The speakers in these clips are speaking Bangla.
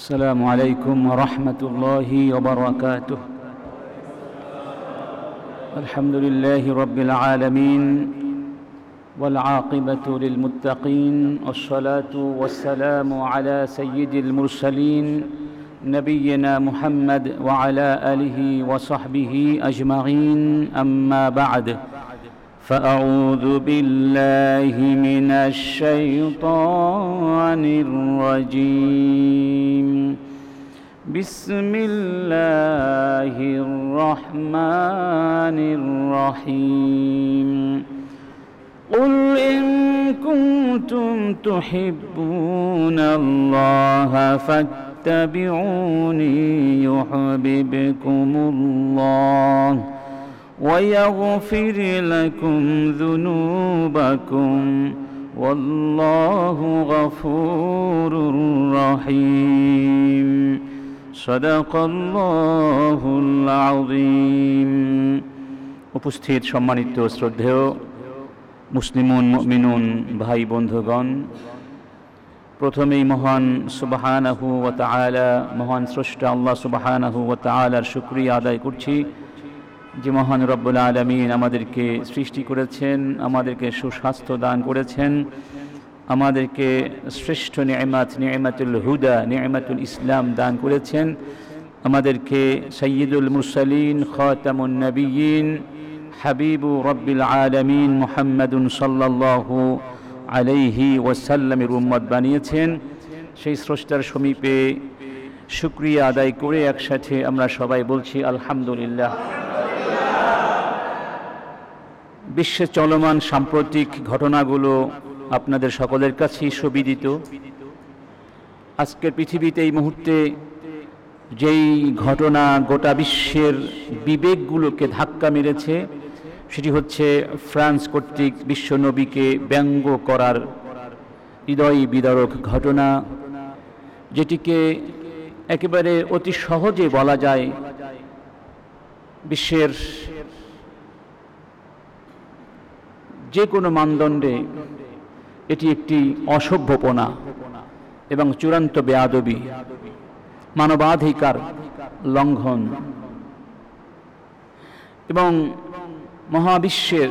السلام عليكم ورحمة الله وبركاته. الحمد لله رب العالمين والعاقبة للمتقين والصلاة والسلام على سيد المرسلين نبينا محمد وعلى آله وصحبه أجمعين. أما بعد فأعوذ بالله من الشيطان الرجيم. بسم الله الرحمن الرحيم. قل إن كنتم تحبون الله فاتبعوني يحببكم الله. ويغفر لكم ذنوبكم والله غفور رحيم صدق الله العظيم উপস্থিত সম্মানিত শ্রদ্ধেয় মুসলিমুন মিনুন ভাই বন্ধুগণ প্রথমেই মহান সুবাহানাহু ও তালা মহান স্রষ্টা আল্লাহ সুবাহানাহু ও তালার শুক্রিয়া আদায় করছি যে মহান রব্বুল আলমিন আমাদেরকে সৃষ্টি করেছেন, আমাদেরকে সুস্বাস্থ্য দান করেছেন, আমাদেরকে শ্রেষ্ঠ নিয়মাত, নিয়মাতুল হুদা, নিয়মাতুল ইসলাম দান করেছেন। আমাদেরকে সৈয়দুল মুরসালিন, খতামুন নবীন, হাবিবু রব্বিল আলমিন মোহাম্মদুন সাল্লাল্লাহু আলাইহি ওয়াসাল্লামের উম্মত বানিয়েছেন। সেই স্রষ্টার সমীপে শুক্রিয়া আদায় করে একসাথে আমরা সবাই বলছি, আলহামদুলিল্লাহ। বিশ্বে চলমান সাম্প্রতিক ঘটনাগুলো আপনাদের সকলের কাছেই সুবিদিত। আজকের পৃথিবীতে এই মুহূর্তে যেই ঘটনা গোটা বিশ্বের বিবেকগুলোকে ধাক্কা মেরেছে, সেটি হচ্ছে ফ্রান্স কর্তৃক বিশ্বনবীকে ব্যঙ্গ করার হৃদয় বিদারক ঘটনা, যেটিকে একেবারে অতি সহজে বলা যায় বিশ্বের যে কোনো মানদণ্ডে এটি একটি অসভ্যপনা এবং চূড়ান্ত বেয়াদবি, মানবাধিকার লঙ্ঘন এবং মহাবিশ্বের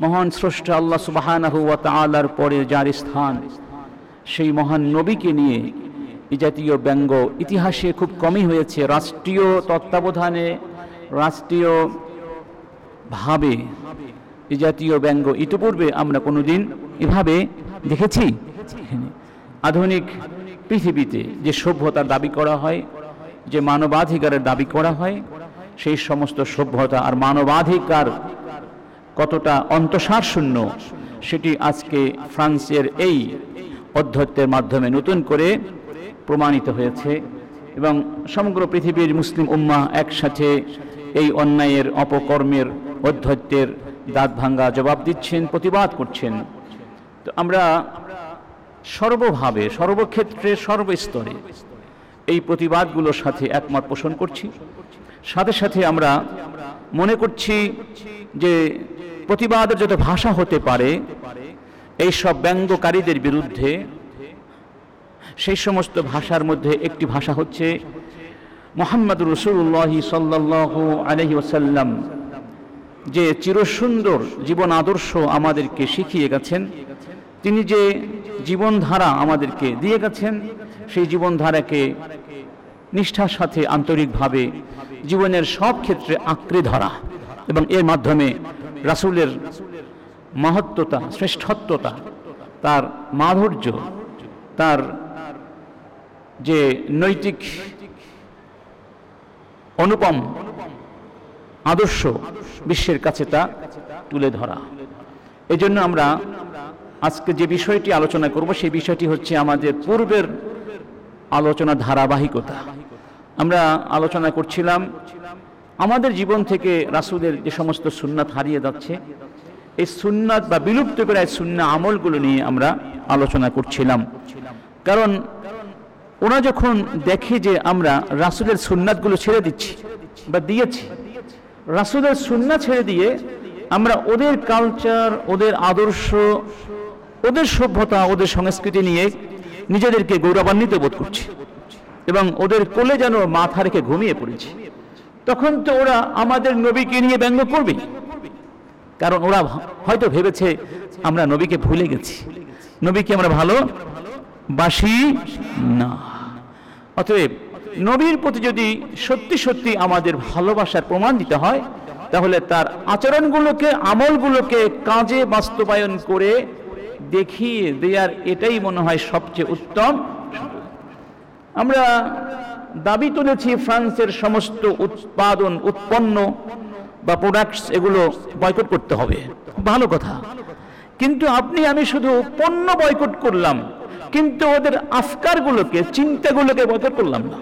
মহান স্রষ্টা আল্লাহ সুবাহানাহু ওয়া পরে যার স্থান, সেই মহান নবীকে নিয়ে এই জাতীয় ব্যঙ্গ ইতিহাসে খুব কমই হয়েছে। রাষ্ট্রীয় তত্ত্বাবধানে, রাষ্ট্রীয় ভাবে এই জাতীয় ব্যঙ্গ ইতিপূর্বে আমরা কোনোদিন এভাবে দেখেছি? আধুনিক পৃথিবীতে যে সভ্যতার দাবি করা হয়, যে মানবাধিকারের দাবি করা হয়, সেই সমস্ত সভ্যতা আর মানবাধিকার কতটা অন্তঃসার শূন্য সেটি আজকে ফ্রান্সের এই অধ্যত্বের মাধ্যমে নতুন করে প্রমাণিত হয়েছে এবং সমগ্র পৃথিবীর মুসলিম উম্মা একসাথে এই অন্যায়ের অপকর্মের অধ্যত্বের দাঁত ভাঙ্গা জবাব দিচ্ছেন, প্রতিবাদ করছেন। তো আমরা সর্বভাবে, সর্বক্ষেত্রে, সর্বস্তরে এই প্রতিবাদগুলোর সাথে একমত পোষণ করছি। সাথে সাথে আমরা মনে করছি যে প্রতিবাদের যত ভাষা হতে পারে, এই সব ব্যঙ্গকারীদের বিরুদ্ধে সেই সমস্ত ভাষার মধ্যে একটি ভাষা হচ্ছে মোহাম্মদ রসুল্লাহ সাল্লাহ আলহি ওসাল্লাম যে চিরসুন্দর জীবন আদর্শ আমাদেরকে শিখিয়ে গেছেন, তিনি যে জীবনধারা আমাদেরকে দিয়ে গেছেন, সেই জীবনধারাকে নিষ্ঠার সাথে আন্তরিকভাবে জীবনের সব ক্ষেত্রে আঁকড়ে ধরা এবং এর মাধ্যমে রাসুলের মহত্বতা শ্রেষ্ঠত্বতা, তার মাধুর্য, তার যে নৈতিক অনুপম আদর্শ বিশ্বের কাছে তা তুলে ধরা। এই জন্য আমরা আজকে যে বিষয়টি আলোচনা করব, সেই বিষয়টি হচ্ছে আমাদের পূর্বের আলোচনা ধারাবাহিকতা। আমরা আলোচনা করছিলাম, আমাদের জীবন থেকে রাসুলের যে সমস্ত সুন্নাত হারিয়ে যাচ্ছে, এই সুন্নাত বা বিলুপ্ত করা এই সুন্না আমলগুলো নিয়ে আমরা আলোচনা করছিলাম। কারণ ওরা যখন দেখে যে আমরা রাসুলের সুন্নাতগুলো ছেড়ে দিচ্ছি বা দিয়েছি রাসুলের সুন্না ছেড়ে দিয়ে আমরা ওদের কালচার ওদের আদর্শ, ওদের সভ্যতা, ওদের সংস্কৃতি নিয়ে নিজেদেরকে গৌরবান্বিত বোধ করছি এবং ওদের কোলে যেন মাথা রেখে ঘুমিয়ে পড়েছি। তখন তো ওরা আমাদের নবীকে নিয়ে ব্যঙ্গ করবে। কারণ ওরা হয়তো ভেবেছে আমরা নবীকে ভুলে গেছি। নবীকে আমরা ভালো? বাসি না। অতএব নবীর প্রতি যদি সত্যি সত্যি আমাদের ভালোবাসার প্রমাণ দিতে হয়, তাহলে তার আচরণগুলোকে, আমলগুলোকে কাজে বাস্তবায়ন করে দেখিয়ে দেওয়ার এটাই মনে হয় সবচেয়ে উত্তম আমরা দাবি তুলেছি ফ্রান্সের সমস্ত উৎপাদন, উৎপন্ন বা প্রোডাক্টস এগুলো বয়কট করতে হবে। ভালো কথা। কিন্তু আপনি, আমি শুধু পণ্য বয়কট করলাম, কিন্তু ওদের আফকারগুলোকে, চিন্তাগুলোকে বয়কট করলাম না।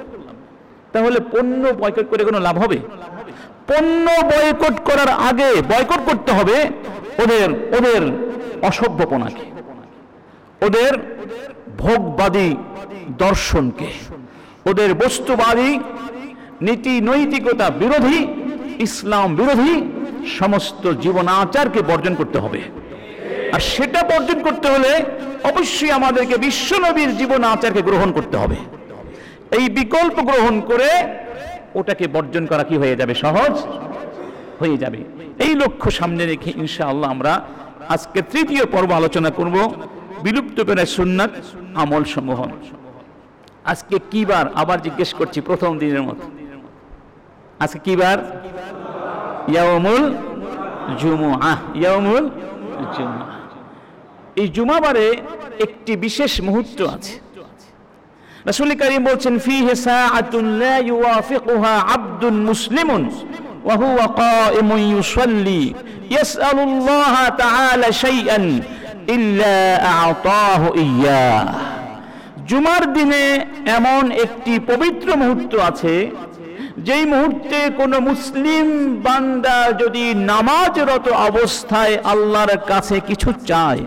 তাহলে পণ্য বয়কট করে কোনো লাভ হবে? পণ্য বয়কট করার আগে বয়কট করতে হবে ওদের ওদের অসভ্যপনাকে, ওদের ভোগবাদী দর্শনকে, ওদের বস্তুবাদী নীতি নৈতিকতা বিরোধী, ইসলাম বিরোধী সমস্ত জীবনাচারকে বর্জন করতে হবে। আর সেটা বর্জন করতে হলে অবশ্যই আমাদেরকে বিশ্বনবীর জীবন আচারকে গ্রহণ করতে হবে। এই বিকল্প গ্রহণ করে ওটাকে বর্জন করা কি হয়ে যাবে? সহজ হয়ে যাবে। এই লক্ষ্য সামনে রেখে ইনশাআল্লাহ আমরা আজকে তৃতীয় পর্ব আলোচনা করব, বিলুপ্ত প্রায় সুন্নাত আমল সমূহ। আজকে কি বার? আবার জিজ্ঞেস করছি প্রথম দিনের মতো। আজকে কি বার? ইয়ামুল জুমুআ। ইয়ামুল জুমুআ। এই জুমাবারে একটি বিশেষ মুহূর্ত আছে। রাসূল করিম বলছেন, ফিহি সাআতুন লা ইউওয়াফিকুহা আবদুন মুসলিমুন, ওয়া হুয়া কাইমুন ইউসাল্লি, ইয়াসআলুল্লাহ তাআলা শাইআন ইল্লা আ'তাহু ইয়্যাহ জুমার দিনে এমন একটি পবিত্র মুহূর্ত আছে, যেই মুহূর্তে কোনো মুসলিম বান্দা যদি নামাজরত অবস্থায় আল্লাহর কাছে কিছু চায়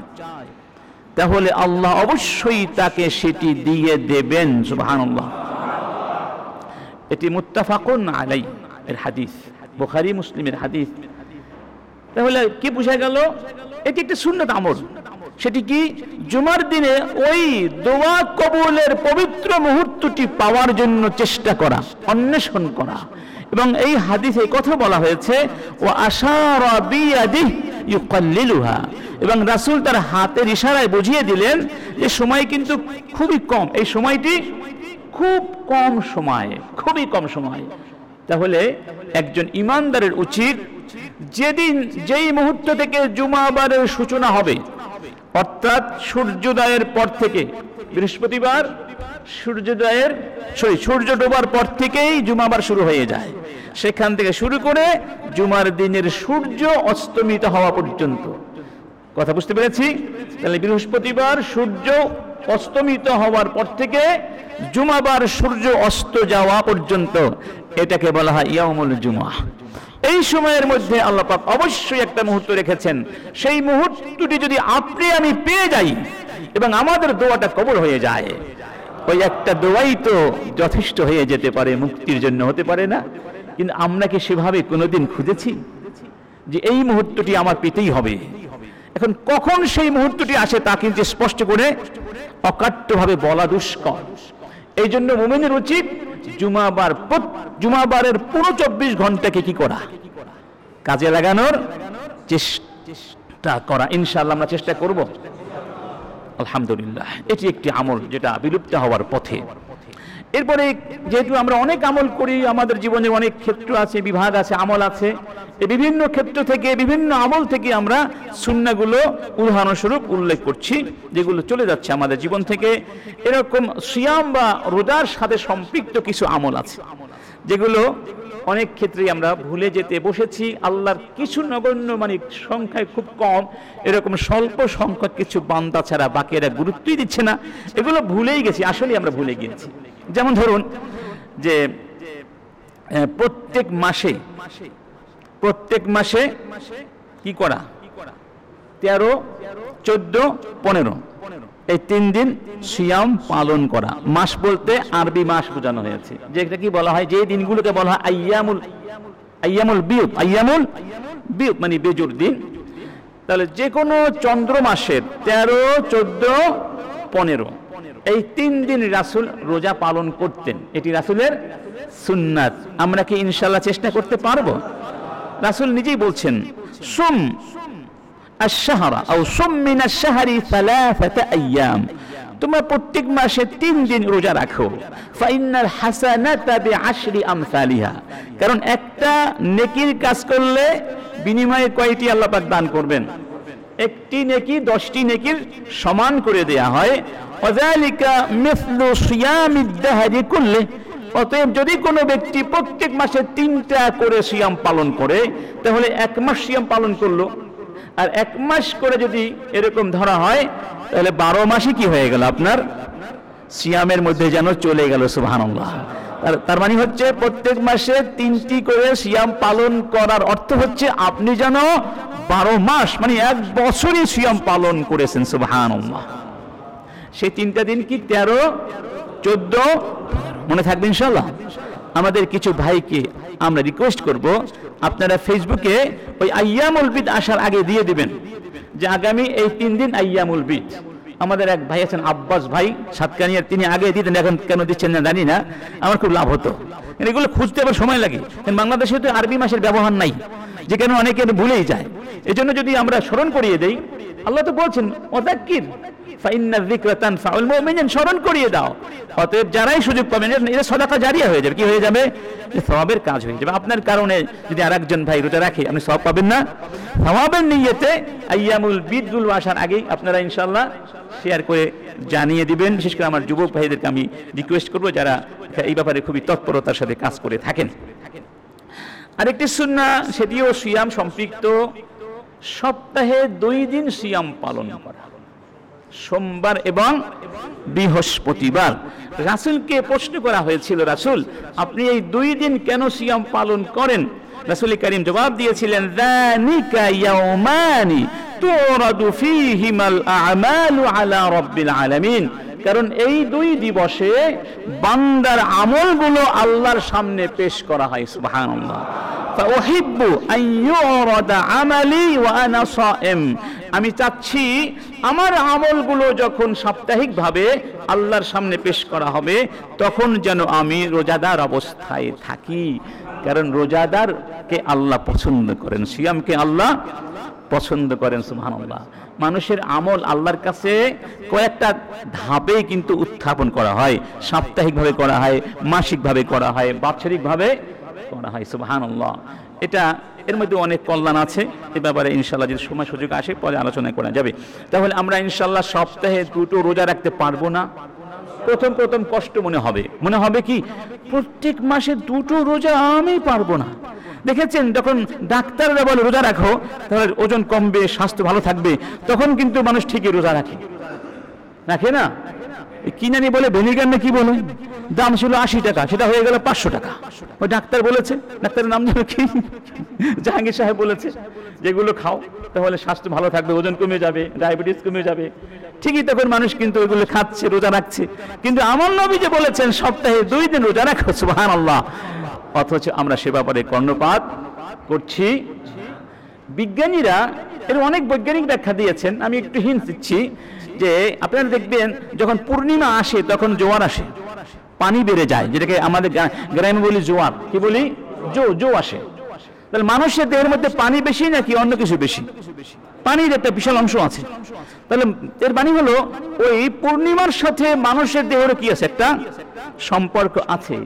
তাহলে আল্লাহ অবশ্যই তাকে সেটি দিয়ে দেবেন, সুবহানাল্লাহ। এটি মুত্তাফাকুন আলাই এর হাদিস, বুখারী, মুসলিমের হাদিস। তাহলে কি বোঝা গেল? এটি একটি সুন্নত আমল। সেটি কি? জুমার দিনে ওই দোয়া কবুলের পবিত্র মুহূর্তটি পাওয়ার জন্য চেষ্টা করা, অন্বেষণ করা। এবং এই হাদিসে কথা বলা হয়েছে ও আশারা এবং রাসূল তার হাতের ইশারায় বুঝিয়ে দিলেন যে সময় কিন্তু খুবই কম। এই সময়টি খুব কম সময়, খুবই কম সময়। তাহলে একজন ইমানদারের উচিত যেদিন যেই মুহূর্ত থেকে জুমাবারের সূচনা হবে, অর্থাৎ সূর্যোদয়ের পর থেকে বৃহস্পতিবার সূর্যোদয়ের সরি সূর্য ডোবার পর থেকেই জুমাবার শুরু হয়ে যায়। সেখান থেকে শুরু করে জুমার দিনের সূর্য অস্তমিত হওয়া পর্যন্ত। কথা বুঝতে পেরেছি? তাহলে বৃহস্পতিবার সূর্য অস্তমিত হওয়ার পর থেকে জুমাবার সূর্য অস্ত যাওয়া পর্যন্ত এটাকে বলা হয় ইয়ামুল জুমা। এই সময়ের মধ্যে আল্লাহ পাক অবশ্যই একটা মুহূর্ত রেখেছেন। সেই মুহূর্তটি যদি আপনি আমি পেয়ে যাই এবং আমাদের দোয়াটা কবর হয়ে যায় ওই একটা দোয়াই তো যথেষ্ট হয়ে যেতে পারে, মুক্তির জন্য হতে পারে না। কিন্তু আমরা কি সেভাবে কোনোদিন খুঁজেছি যে এই মুহূর্তটি আমার পেতেই হবে? এখন কখন সেই মুহূর্তটি আসে তা কিন্তু স্পষ্ট করে অকাট্যভাবে বলা দুষ্কর। এই জন্য মোমেনের উচিত জুমাবার জুমাবারের পুরো চব্বিশ ঘন্টাকে কি করা? কাজে লাগানোর চেষ্টা করা। ইনশাল্লাহ আমরা চেষ্টা করব। আলহামদুলিল্লাহ। এটি একটি আমল যেটা বিলুপ্ত হওয়ার পথে। এরপরে যেহেতু আমরা অনেক আমল করি, আমাদের জীবনে অনেক ক্ষেত্র আছে, বিভাগ আছে, আমল আছে বিভিন্ন ক্ষেত্র থেকে, বিভিন্ন আমল থেকে আমরা সুন্নাগুলো উদাহরণস্বরূপ উল্লেখ করছি, যেগুলো চলে যাচ্ছে আমাদের জীবন থেকে। এরকম সিয়াম বা রোজার সাথে সম্পৃক্ত কিছু আমল আছে, যেগুলো অনেক ক্ষেত্রেই আমরা ভুলে যেতে বসেছি। আল্লাহর কিছু নগণ্য মানে সংখ্যায় খুব কম, এরকম স্বল্প সংখ্যক কিছু বান্দা ছাড়া বাকিরা গুরুত্বই দিচ্ছে না। এগুলো ভুলেই গেছি আসলে আমরা ভুলে গিয়েছি। যেমন ধরুন যে প্রত্যেক মাসে প্রত্যেক মাসে কি করা? তেরো, চোদ্দ, পনেরো। এই তিন দিন সিয়াম পালন করা। মাস বলতে আরবি মাস বোঝানো হয়েছে। যেটা কি বলা হয়? যে দিনগুলোকে বলা হয় আইয়ামুল আইয়ামুল বিয়ুত আইয়ামুল বিয়ুত মানে বেজুর দিন। তাহলে যে কোনো চন্দ্র মাসের তেরো, চোদ্দ, পনেরো। এই তিন দিন রাসূল রোজা পালন করতেন। এটি রাসূলের সুন্নাত। আমরা কি ইনশাল্লাহ চেষ্টা করতে পারব? রাসূল নিজেই বলছেন, সুম আশ-শাহরা আও সুম মিন আশ-শাহরি আইয়াম তোমরা প্রত্যেক মাসে তিন দিন রোজা রাখো। ফাইনাল হাসানাতা বিআশরি আমসালিহা। কারণ একটা নেকির কাজ করলে বিনিময়ে কয়টি আল্লাহ পাক দান করবেন? একটি নেকি দশটি নেকির সমান করে দেয়া হয়। অতএব যদি কোনো ব্যক্তি প্রত্যেক মাসে তিনটা করে সিয়াম পালন করে, তাহলে এক মাস সিয়াম পালন করল। আর এক মাস করে যদি এরকম ধরা হয়, তাহলে বারো মাসে কি হয়ে গেল আপনার? সিয়ামের মধ্যে যেন চলে গেল, সুবহানাল্লাহ। তার মানে হচ্ছে প্রত্যেক মাসে তিনটি করে সিয়াম পালন করার অর্থ হচ্ছে আপনি যেন বারো মাস মানে এক বছরই সিয়াম পালন করেছেন, সুবহানাল্লাহ। সেই তিনটা দিন কি তেরো, চোদ্দ? মনে থাকবে ইনশাল্লাহ আমাদের কিছু ভাইকে আমরা রিকোয়েস্ট করব। আপনারা ফেসবুকে ওই আইয়ামুল বিদ আসার আগে দিয়ে দিবেন যে আগামী এই তিন দিন আইয়ামুল বিদ। আমাদের এক ভাই আছেন আব্বাস ভাই সাতকানিয়ার, তিনি আগে দিতেন, এখন কেন দিচ্ছেন না জানি না। আমার খুব লাভ হতো। এগুলো খুঁজতে আবার সময় লাগে। বাংলাদেশে তো আরবি মাসের ব্যবহার নাই, যে কেন অনেকে ভুলেই যায়। এজন্য যদি আমরা স্মরণ করিয়ে দেই আল্লাহ তো বলছেন স্মরণ করিয়ে দাও। অতএব যারাই সুযোগ পাবেন এটা সদাকা জারিয়া হয়ে যাবে। কি হয়ে যাবে? সওয়াবের কাজ হয়ে যাবে। আপনার কারণে যদি ভাই রোজা রাখে, আপনি পাবেন না। আইয়ামুল বিদগুলো আসার আগেই আপনারা ইনশাআল্লাহ শেয়ার করে জানিয়ে দিবেন। বিশেষ করে আমার যুবক ভাইদেরকে আমি রিকোয়েস্ট করব যারা এই ব্যাপারে খুবই তৎপরতার সাথে কাজ করে থাকেন। আরেকটি সুন্না সেটিও সিয়াম সম্পৃক্ত। সপ্তাহে দুই দিন সিয়াম পালন করা। সোমবার এবং বৃহস্পতিবার। রাসুলকে প্রশ্ন করা হয়েছিল, রাসুল, আপনি এই দুই দিন কেন সিয়াম পালন করেন? রাসুল করিম জবাব দিয়েছিলেন তুরাদু ফীহিমাল আ'মালু আলা রাব্বিল আলামিন। কারণ এই দুই দিবসে বান্দার আমলগুলো আল্লাহর সামনে পেশ করা হয়, সুবহানাল্লাহ। আমি চাচ্ছি আমার আমলগুলো যখন সাপ্তাহিকভাবে আল্লাহর সামনে পেশ করা হবে, তখন যেন আমি রোজাদার অবস্থায় থাকি। কারণ রোজাদারকে আল্লাহ পছন্দ করেন, সিয়ামকে আল্লাহ পছন্দ করেন, সুবহানাল্লাহ। মানুষের আমল আল্লাহর কাছে কয়েকটা ধাপে কিন্তু উত্থাপন করা হয়। সাপ্তাহিকভাবে করা হয়, মাসিকভাবে করা হয়, বাৎসরিকভাবে করা হয়। সুবহানাল্লাহ। এটা, এর মধ্যে অনেক কল্যাণ আছে। এ ব্যাপারে ইনশাল্লাহ যদি সময় সুযোগ আসে, পরে আলোচনা করা যাবে। তাহলে আমরা ইনশাল্লাহ সপ্তাহে দুটো রোজা রাখতে পারব না। প্রথম প্রথম কষ্ট মনে হবে। মনে হবে কি? প্রত্যেক মাসে দুটো রোজা আমি পারব না। দেখেছেন, যখন ডাক্তাররা বলে রোজা রাখো, তাহলে ওজন কমবে, স্বাস্থ্য ভালো থাকবে, তখন কিন্তু মানুষ ঠিকই রোজা রাখে। রাখে না? কি জানি বলে ভেনিগার না কি বলে দাম ছিল আশি টাকা, সেটা হয়ে গেল পাঁচশো টাকা। ওই ডাক্তার বলেছে, ডাক্তারের নাম যেন কি? জাহাঙ্গীর সাহেব বলেছে, যেগুলো খাও, তাহলে স্বাস্থ্য ভালো থাকবে, ওজন কমে যাবে, ডায়াবেটিস কমে যাবে। ঠিকই তখন মানুষ কিন্তু ওইগুলো খাচ্ছে, রোজা রাখছে। কিন্তু আমার নবী যে বলেছেন, সপ্তাহে দুই দিন রোজা রাখো সুবহান আল্লাহ অথচ আমরা সে ব্যাপারে কর্ণপাত করছি। বিজ্ঞানীরা এর অনেক বৈজ্ঞানিক ব্যাখ্যা দিয়েছেন, আমি একটু হিন্ট দিচ্ছি যে আপনারা দেখবেন যখন পূর্ণিমা আসে তখন জোয়ার আসে, পানি বেড়ে যায়, যেটাকে আমাদের গ্রা- গ্রামে বলি জোয়ার, কি বলি? জো জো আসে। তাহলে মানুষের দেহের মধ্যে পানি বেশি নাকি অন্য কিছু বেশি? পানির একটা বিশাল অংশ আছে। তাহলে এর মানে হলো ওই পূর্ণিমার সাথে মানুষের দেহের কি আছে? একটা সম্পর্ক আছে।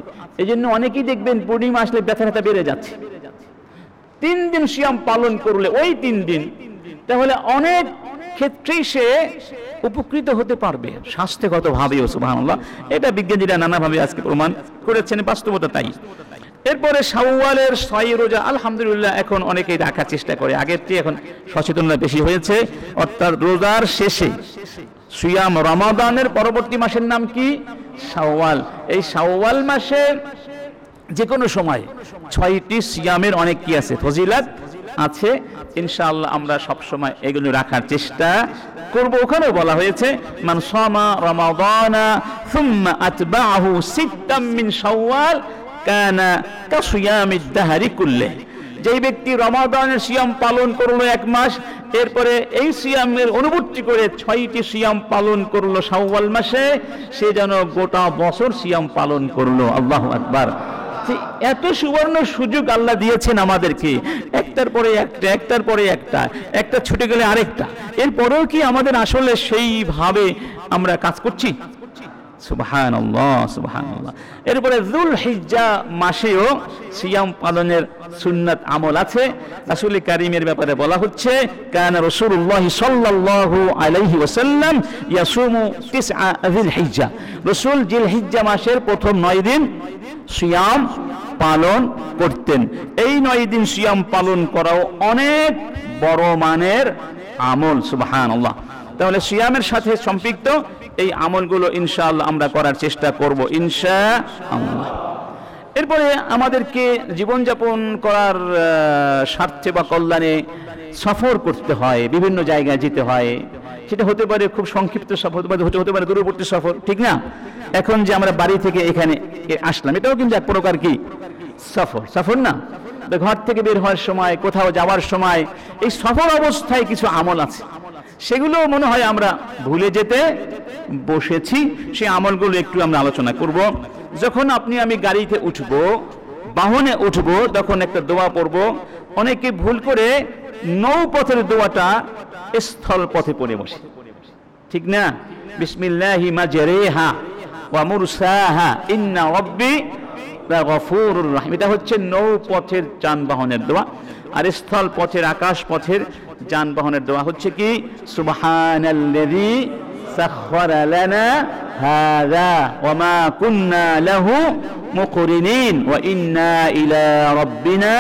এই জন্য অনেকেই দেখবেন পূর্ণিমা আসলে ব্যথা ব্যথা বেড়ে যাচ্ছে। তিন দিন সিয়াম পালন করলে ওই তিন দিন তাহলে অনেক ক্ষেত্রেই সে উপকৃত হতে পারবে স্বাস্থ্যগত সুবহানাল্লাহ। এটা বিজ্ঞানীরা নানাভাবে আজকে প্রমাণ করেছেন, বাস্তবতা তাই। এরপরে শাওয়ালের ছয় রোজা, আলহামদুলিল্লাহ, এখন অনেকেই রাখার চেষ্টা করে। আগের চেয়ে এখন সচেতনতা বেশি হয়েছে। অর্থাৎ রোজার শেষে সুয়াম রমাদানের পরবর্তী মাসের নাম কি? সাওয়াল এই সাওয়াল মাসের যে কোনো সময় ছয়টি সিয়ামের অনেক কি আছে? ফজিলাত আছে। ইনশাআল্লাহ আমরা সব সময় এগুলো রাখার চেষ্টা করব। ওখানেও বলা হয়েছে, মান সামা রমাদানা থুম্মা আতবাহু সিত্তাম মিন শাওয়াল কানা কাসিয়ামিদ দাহরি কুল্লে যেই ব্যক্তি রমাদানের সিয়াম পালন করল এক মাস, এরপরে এই সিয়ামের অনুবর্তী করে ছয়টি সিয়াম পালন করল শাওয়াল মাসে, সে যেন গোটা বছর সিয়াম পালন করল। আল্লাহ আকবার। এত সুবর্ণ সুযোগ আল্লাহ দিয়েছেন আমাদেরকে। একটার পরে একটা, একটার পরে একটা একটা ছুটে গেলে আরেকটা। এরপরেও কি আমাদের আসলে সেইভাবে আমরা কাজ করছি? সুবহান সুবহান এরপরে জুল হিজ্জা মাসেও সিয়াম পালনের সুন্নাত আমল আছে। রাসূল কারিমের ব্যাপারে বলা হচ্ছে, কানা রাসূলুল্লাহ সাল্লাল্লাহু আলাইহি ওয়াসাল্লাম ইয়াসুমু তিসআ যিল হিজ্জা রাসূল জিল হিজ্জা মাসের প্রথম নয় দিন সিয়াম পালন করতেন। এই নয় দিন সিয়াম পালন করাও অনেক বড় মানের আমল সুবহান তাহলে সিয়ামের সাথে সম্পৃক্ত এই আমলগুলো ইনশাআল্লাহ আমরা করার চেষ্টা করব ইনশা আল্লাহ এরপরে আমাদেরকে জীবনযাপন করার স্বার্থে বা কল্যাণে সফর করতে হয়, বিভিন্ন জায়গায় যেতে হয়। সেটা হতে পারে খুব সংক্ষিপ্ত সফর, হতে হতে পারে দূরবর্তী সফর, ঠিক না? এখন যে আমরা বাড়ি থেকে এখানে আসলাম, এটাও কিন্তু এক প্রকার কি? সফর। সফর না? ঘর থেকে বের হওয়ার সময়, কোথাও যাওয়ার সময়, এই সফর অবস্থায় কিছু আমল আছে। সেগুলো মনে হয় আমরা ভুলে যেতে বসেছি। সেই আমলগুলো একটু আমরা আলোচনা করব। যখন আপনি আমি গাড়িতে উঠব, বাহনে উঠব, তখন একটা দোয়া পড়ব। অনেকে ভুল করে নৌপথের দোয়াটা স্থল পথে পড়ে বসে। ঠিক না? বিসমিল্লাহি মাজরেহা ওয়া মুরসাহা। ইন্না রাব্বি এটা হচ্ছে নৌপথের যানবাহনের দোয়া। আর স্থল পথের, আকাশ পথের যানবাহনের দোয়া হচ্ছে কি? সুবহানাল্লাযী সাখখারা লানা হাযা ওয়া মা কুন্না লাহু মুকরিনিন ওয়া ইন্না ইলা রাব্বিনা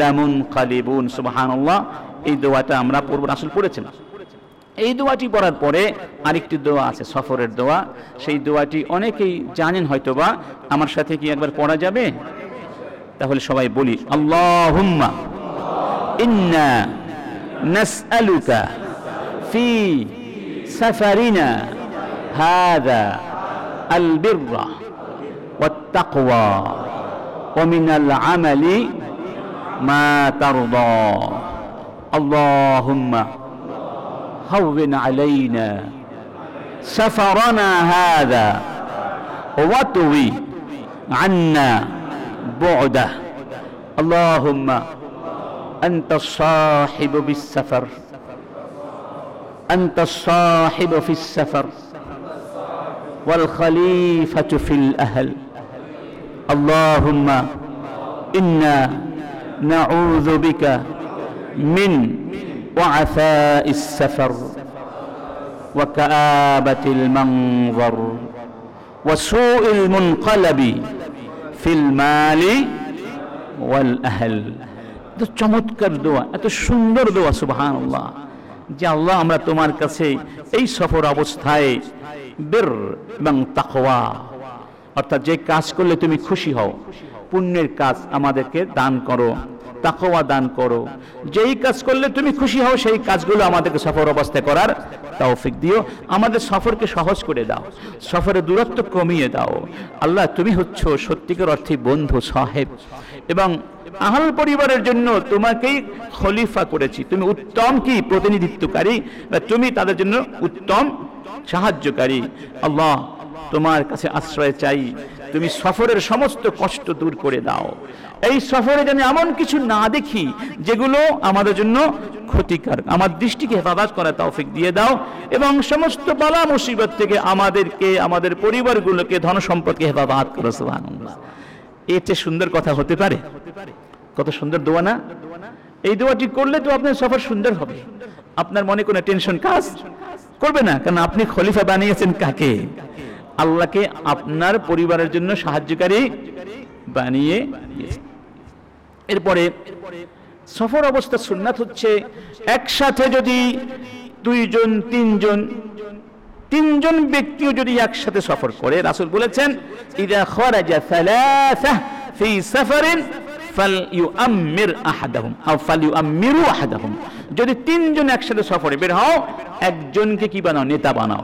লামুনকালিবুন। সুবহানাল্লাহ, এই দোয়াটা আমরা পূর্ব রাসূল পড়েছেন এই দোয়াটি পড়ার পরে আরেকটি দোয়া আছে, সফরের দোয়া। সেই দোয়াটি অনেকেই জানেন হয়তোবা, আমার সাথে কি একবার পড়া যাবে? তাহলে সবাই বলি, আল্লাহুম্মা, ইন্না نسألك في سفرنا هذا البر والتقوى ومن العمل ما ترضى. اللهم هون علينا سفرنا هذا واطوي عنا بعده. اللهم أنت الصاحب بالسفر. أنت الصاحب في السفر. والخليفة في الأهل. اللهم إنا نعوذ بك من وعثاء السفر وكآبة المنظر وسوء المنقلب في المال والأهل. এত চমৎকার দোয়া, এত সুন্দর দোয়া সুবহান আল্লাহ যে আল্লাহ আমরা তোমার কাছে এই সফর অবস্থায় বের এবং তাকওয়া, অর্থাৎ যে কাজ করলে তুমি খুশি হও, পুণ্যের কাজ আমাদেরকে দান করো, তাকওয়া দান করো। যেই কাজ করলে তুমি খুশি হও, সেই কাজগুলো আমাদেরকে সফর অবস্থায় করার তৌফিক দিও। আমাদের সফরকে সহজ করে দাও, সফরের দূরত্ব কমিয়ে দাও। আল্লাহ, তুমি হচ্ছ সত্যিকার অর্থে বন্ধু, সাহেব। এবং আহল পরিবারের জন্য তোমাকেই খলিফা করেছি। তুমি উত্তম কি? প্রতিনিধিত্বকারী? বা তুমি তাদের জন্য উত্তম সাহায্যকারী? আল্লাহ তোমার কাছে আশ্রয় চাই। তুমি সফরের সমস্ত কষ্ট দূর করে দাও। এই সফরে যেন এমন কিছু না দেখি, যেগুলো আমাদের জন্য ক্ষতিকারক। আমার দৃষ্টিকে হেফাজত করা তৌফিক দিয়ে দাও এবং সমস্ত বালা মুসিবত থেকে আমাদেরকে, আমাদের পরিবারগুলোকে ধন সম্পদকে হেফাজত করো, সুবহানাল্লাহ। এর চেয়ে সুন্দর কথা হতে পারে। কত সুন্দর দোয়া না? এই দোয়াটি করলে তো আপনার সফর সুন্দর হবে। আপনার মনে কোনো টেনশন কাজ? করবে না, কারণ আপনি খলিফা বানিয়েছেন কাকে? আল্লাহকে আপনার পরিবারের জন্য সাহায্যকারী বানিয়ে। এরপরে, সফর অবস্থা সুন্নাত হচ্ছে একসাথে যদি দুইজন, তিনজন তিনজন ব্যক্তিও যদি একসাথে সফর করে, রাসুল বলেছেন, ইদা খরাজা সালাসা ফি সাফারিন যদি তিনজন একসাথে সফরে বের হও, একজনকে কি বানাও? নেতা বানাও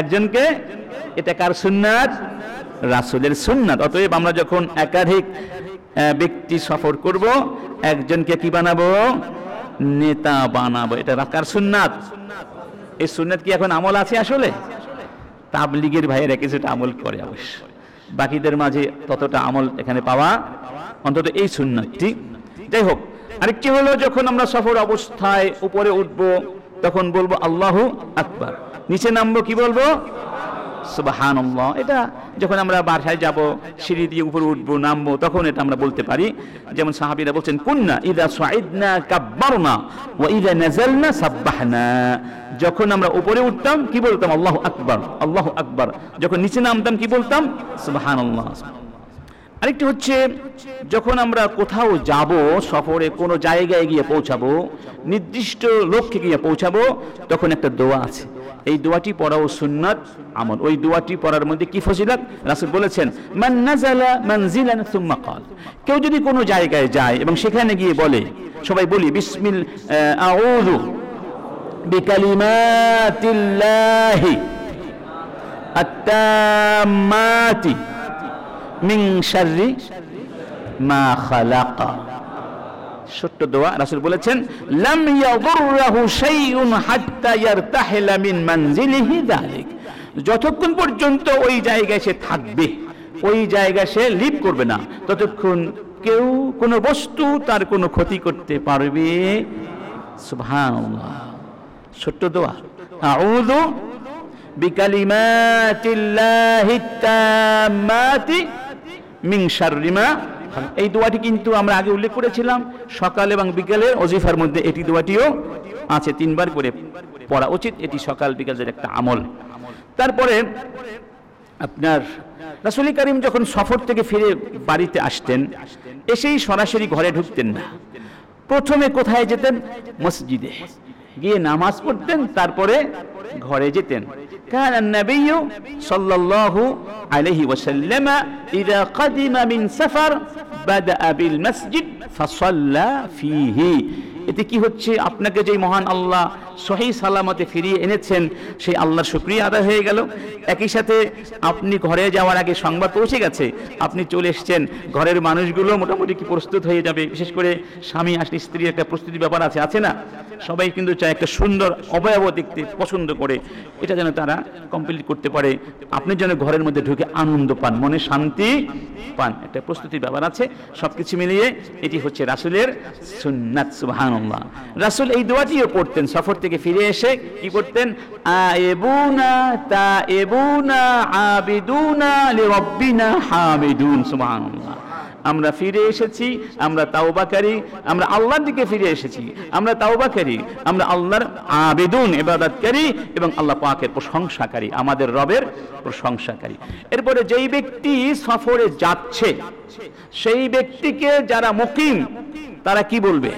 একজনকে? এটা কার সুন্নাত? রাসূলের সুন্নাত। অতএব আমরা যখন একাধিক ব্যক্তি সফর করব, একজনকে কি বানাবো? নেতা বানাবো। এটা কার সুন্নাত? এই সুন্নাত কি এখন আমল আছে আসলে? তাবলিগের ভাইয়েরা কিছুটা আমল করে অবশ্য। বাকিদের মাঝে ততটা আমল এখানে পাওয়া অন্তত এই সুন্নাতটি। যাই হোক, আরেকটি হলো যখন আমরা সফর অবস্থায় উপরে উঠবো, তখন বলব আল্লাহু আকবার। নিচে নামবো কি বলব? সুবহানাল্লাহ। এটা যখন আমরা বাসায় যাব, সিঁড়ি দিয়ে উপরে উঠবো, নামবো, তখন এটা আমরা বলতে পারি। যেমন সাহাবীরা বলছেন, কুন্না ইদা সাইদনা কাব্বারনা ওয়া ইদা নাযালনা সাব্বাহনা। যখন আমরা উপরে উঠতাম, কি বলতাম? আল্লাহু আকবার আল্লাহু আকবার। যখন নিচে নামতাম, কি বলতাম? সুবহানাল্লাহ। আরেকটি হচ্ছে, যখন আমরা কোথাও যাব, সফরে কোনো জায়গায় গিয়ে পৌঁছাবো, নির্দিষ্ট লক্ষ্যে গিয়ে পৌঁছাবো, তখন একটা দোয়া আছে। এই দোয়াটি পড়াও সুন্নাত আমল। ওই দোয়াটি পড়ার মধ্যে কি ফজিলত? রাসুল বলেছেন, মান নাজালা মানজিলান সুম্মা ক্বাল। কেউ যদি কোনো জায়গায় যায় এবং সেখানে গিয়ে বলে, সবাই বলি, বিসমিল আউযু বিকালিমাতিল্লাহি আত্তাম্মাতি মিন শাররি মা খালাকা। ছোট্ট দোয়া রাসূল বলেছেন, লাম ইয়াদুররাহু শাইউন হাত্তা ইয়ারতাহিলা মিন মানজিলিহি যালিক। যতক্ষণ পর্যন্ত ওই জায়গায় সে থাকবে, ওই জায়গায় সে লিভ করবে না, ততক্ষণ কেউ কোনো বস্তু তার কোনো ক্ষতি করতে পারবে। সুবহানাল্লাহ। ছোট্ট দোয়া। আউযু বিকালিমাতিল্লাহি তাম্মাতি মিন। এই দোয়াটি কিন্তু আমরা আগে উল্লেখ করেছিলাম, সকাল এবং বিকেলের অজিফার মধ্যে এটি দোয়াটিও আছে, তিনবার করে পড়া উচিত, এটি সকাল বিকেলের একটা আমল। তারপরে আপনার রাসূল করিম যখন সফর থেকে ফিরে বাড়িতে আসতেন, এসেই সরাসরি ঘরে ঢুকতেন না। প্রথমে কোথায় যেতেন? মসজিদে। গিয়ে নামাজ পড়তেন, তারপরে ঘরে যেতেন। كان النبي صلى الله عليه وسلم إذا قدم من سفر بدأ بالمسجد فصلى فيه. এতে কি হচ্ছে? আপনাকে যে মহান আল্লাহ সহি সালামতে ফিরিয়ে এনেছেন, সেই আল্লাহর শুক্রিয়া আদায় হয়ে গেল। একই সাথে আপনি ঘরে যাওয়ার আগে সংবাদ পৌঁছে গেছে। আপনি চলে এসেছেন, ঘরের মানুষগুলো মোটামুটি কি প্রস্তুত হয়ে যাবে? বিশেষ করে স্বামী আসলে স্ত্রীর একটা প্রস্তুতি ব্যাপার আছে আছে না? সবাই কিন্তু চায় একটা সুন্দর অবয়ব দেখতে পছন্দ করে। এটা যেন তারা কমপ্লিট করতে পারে। আপনি যেন ঘরের মধ্যে ঢুকে আনন্দ পান, মনে শান্তি পান। একটা প্রস্তুতির ব্যাপার আছে। সবকিছু মিলিয়ে এটি হচ্ছে রাসূলের সুন্নাত সুবহানাল্লাহ। রাসূল এই দোয়াটিও পড়তেন, সফর থেকে ফিরে এসে কি করতেন? আয়েবুনা তায়েবুনা আবিদুনা লিরাব্বিনা হামিদুন, সুবহানাল্লাহ। আমরা ফিরে এসেছি, আমরা তাওবাকারী আমরা আল্লাহর দিকে ফিরে এসেছি, আমরা তাওবাকারী আমরা আল্লাহর আবেদন ইবাদতকারী এবং আল্লাহ পাকের প্রশংসাকারী আমাদের রবের প্রশংসাকারী এরপরে যেই ব্যক্তি সফরে যাচ্ছে, সেই ব্যক্তিকে যারা মুকিম, তারা কি বলবে?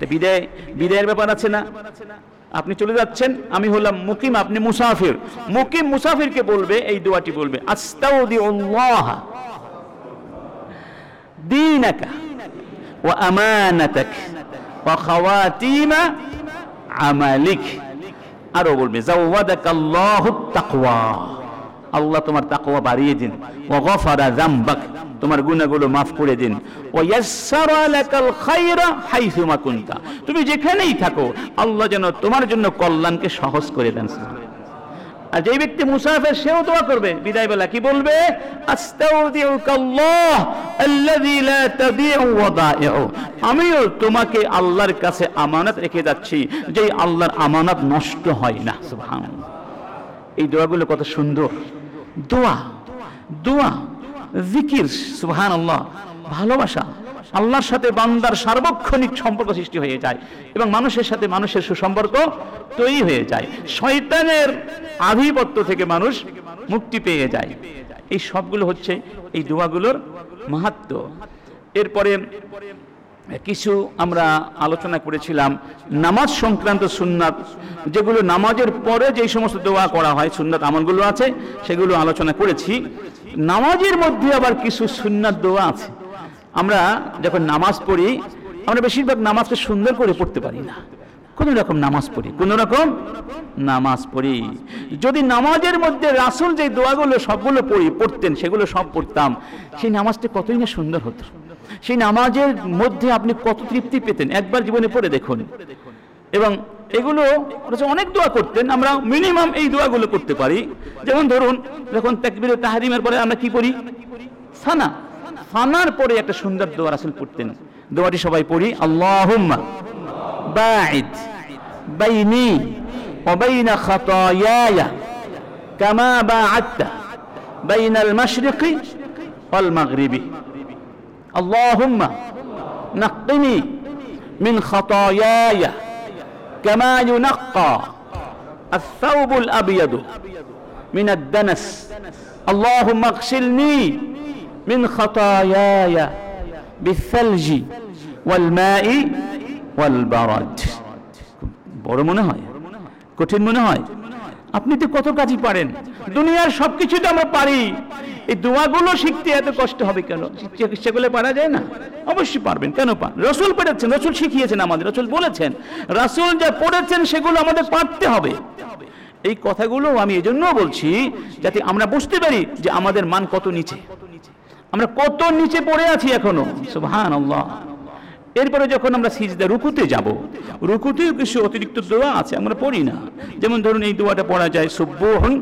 তা বিদায় বিদায়ের ব্যাপার আছে না আপনি চলে যাচ্ছেন আমি হলাম মুকিম আপনি মুসাফির মুকিম মুসাফিরকে বলবে এই দোয়াটি বলবে আস্তাউদিউল্লাহ دينك وأمانتك وخواتيم عملك আরো বলবে জাওয়াদাক আল্লাহু তাকওয়া আল্লাহ তোমার তাকওয়া বাড়িয়ে দিন ওয়া গফারা যামবাক তোমার গুনাহগুলো মাফ করে দিন। তুমি যেখানেই থাকো, আল্লাহ যেন তোমার জন্য কল্যাণকে সহজ করে দেন। আর যেই ব্যক্তি মুসাফির সেও দোয়া করবে। বিদায় বেলা কি বলবে? আমিও তোমাকে আল্লাহর কাছে আমানত রেখে যাচ্ছি, যেই আল্লাহর আমানত নষ্ট হয় না। এই দোয়াগুলো কত সুন্দর। দোয়া দোয়া। জিকির সুহান আল্লাহ ভালোবাসা, আল্লাহর সাথে বান্দার সার্বক্ষণিক সম্পর্ক সৃষ্টি হয়ে যায় এবং মানুষের সাথে মানুষের সুসম্পর্ক তৈরি হয়ে যায়। শয়তানের আধিপত্য থেকে মানুষ মুক্তি পেয়ে যায়। এই সবগুলো হচ্ছে এই দোয়াগুলোর মাহাত্ম এরপরে কিছু আমরা আলোচনা করেছিলাম নামাজ সংক্রান্ত সুন্নাত, যেগুলো নামাজের পরে যেই সমস্ত দোয়া করা হয়, সুন্নাত আমলগুলো আছে, সেগুলো আলোচনা করেছি। নামাজের মধ্যে আবার কিছু সুন্নার দোয়া আছে। আমরা যখন নামাজ পড়ি, আমরা বেশিরভাগ নামাজকে সুন্দর করে পড়তে পারি না। কোন রকম নামাজ পড়ি? কোন রকম নামাজ পড়ি। যদি নামাজের মধ্যে রাসুল যে দোয়াগুলো সবগুলো পড়ি, পড়তেন, সেগুলো সব পড়তাম, সেই নামাজটা কতই না সুন্দর হতো। সেই নামাজের মধ্যে আপনি কত তৃপ্তি পেতেন? একবার জীবনে পড়ে দেখুন। এবং এগুলো অথচ অনেক দোয়া করতেন আমরা মিনিমাম এই দোয়াগুলো করতে পারি যেমন ধরুন যখন তাকবীরে তাহারিমের পরে আমরা কি করি সানা সানার পরে একটা সুন্দর দোয়া রাসূল পড়তেন দোয়াটি সবাই পড়ি আল্লাহুম্মা বাঈদ বাইনি ওয়া বাইনা খাতায়ায়া কামা বাআদতা বাইনাল মাশরিকি ওয়াল মাগরিবি আল্লাহুম্মা নাক্কিনি من خطاياي كما ينقى الثوب الابيض من الدنس اللهم اغسلني من خطاياي بالثلج والماء والبرد বড় মনে হয় কঠিন মনে হয় আপনি তো কত কাজই পারেন দুনিয়ার সবকিছু তো আমরা পারি এই দোয়াগুলো শিখতে এত কষ্ট হবে কেন? সেগুলো পারা যায় না? অবশ্যই পারবেন। কেন পান রসুল পড়েছেন, রসুল শিখিয়েছেন আমাদের, রসুল বলেছেন, রসুল যা পড়েছেন সেগুলো আমাদের পারতে হবে। এই কথাগুলো আমি এই জন্য বলছি যাতে আমরা বুঝতে পারি যে আমাদের মান কত নিচে। আমরা কত নিচে পড়ে আছি এখনও। আল্লাহ এরপরে যখন আমরা সিজদা রুকুতে যাব রুকুতেও কিছু অতিরিক্ত দোয়া আছে, আমরা পড়ি না। যেমন ধরুন এই দোয়াটা পড়া যায় সুব্বুহুন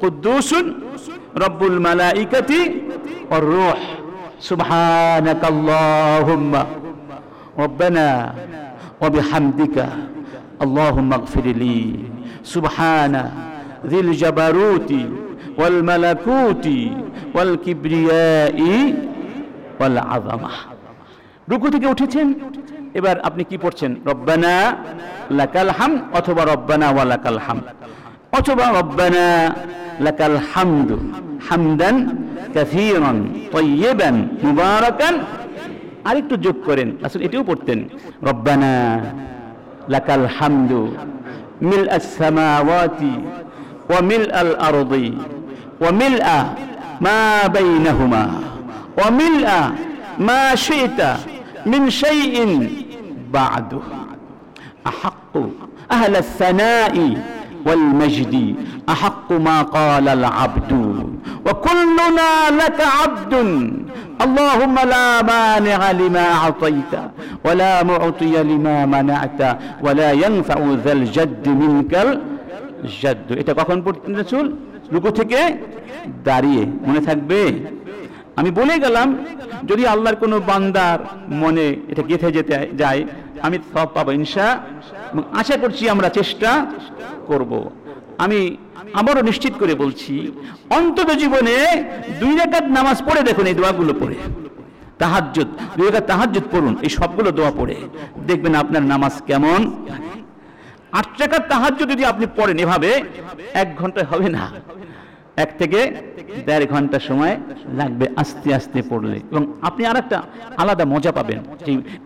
কুদ্দুসুন রব্বুল মালাইকাতি ওর রূহ সুবহানাক আল্লাহুম্মা রব্বানা ওয়া বিহামদিকা আল্লাহুম্মা اغفر لي سبحان ذي الجبروت والملكوت والكبرياء والعظمه রুকু থেকে উঠেছেন এবার আপনি কি পড়ছেন রব্বানা লাকাল হাম অথবা রব্বানা ওয়া লাকাল হাম অথবা রব্বানা লাকাল হামদু হামদান কাসীরান তাইয়িবান মুবারাকান আরেকটু যোগ করেন আসলে এটিও পড়তেন রব্বানা লাকাল হামদু মিল আস-সামাওয়াতি ওয়া মিল আল আরদি ওয়া মিল আ মা বাইনাহুমা ওয়া মিল আ মা শিতা মিন শাইইন বা'দু আহাক্কু আহলা আস-সানাই والمجد أحق ما قال العبد وكلنا لك عبد اللهم لا مانع لما أعطيت ولا معطي لما منعت ولا ينفع ذا الجد منك الجد এটা কখন পড়তেন রাসূল রুকু থেকে দাঁড়িয়ে মনে থাকবে আমি বলে গেলাম, যদি আল্লাহর কোনো বান্দার মনে এটা গেঁথে যেতে যায়, আমি সব পাবো এবং আশা করছি আমরা চেষ্টা করব। আমি আমারও নিশ্চিত করে বলছি, অন্তত জীবনে দুই রেখাত নামাজ পড়ে দেখুন এই দোয়াগুলো পড়ে। তাহাজ্জুদ, দুই রেখাত তাহাজ্জুদ পড়ুন, এই সবগুলো দোয়া পড়ে। দেখবেন আপনার নামাজ কেমন? আট টাকার তাহাজ্জুদ যদি আপনি পড়েন এভাবে, এক ঘন্টায় হবে না। এক থেকে দেড় ঘণ্টা সময় লাগবে আস্তে আস্তে পড়লে। এবং আপনি আর একটা আলাদা মজা পাবেন।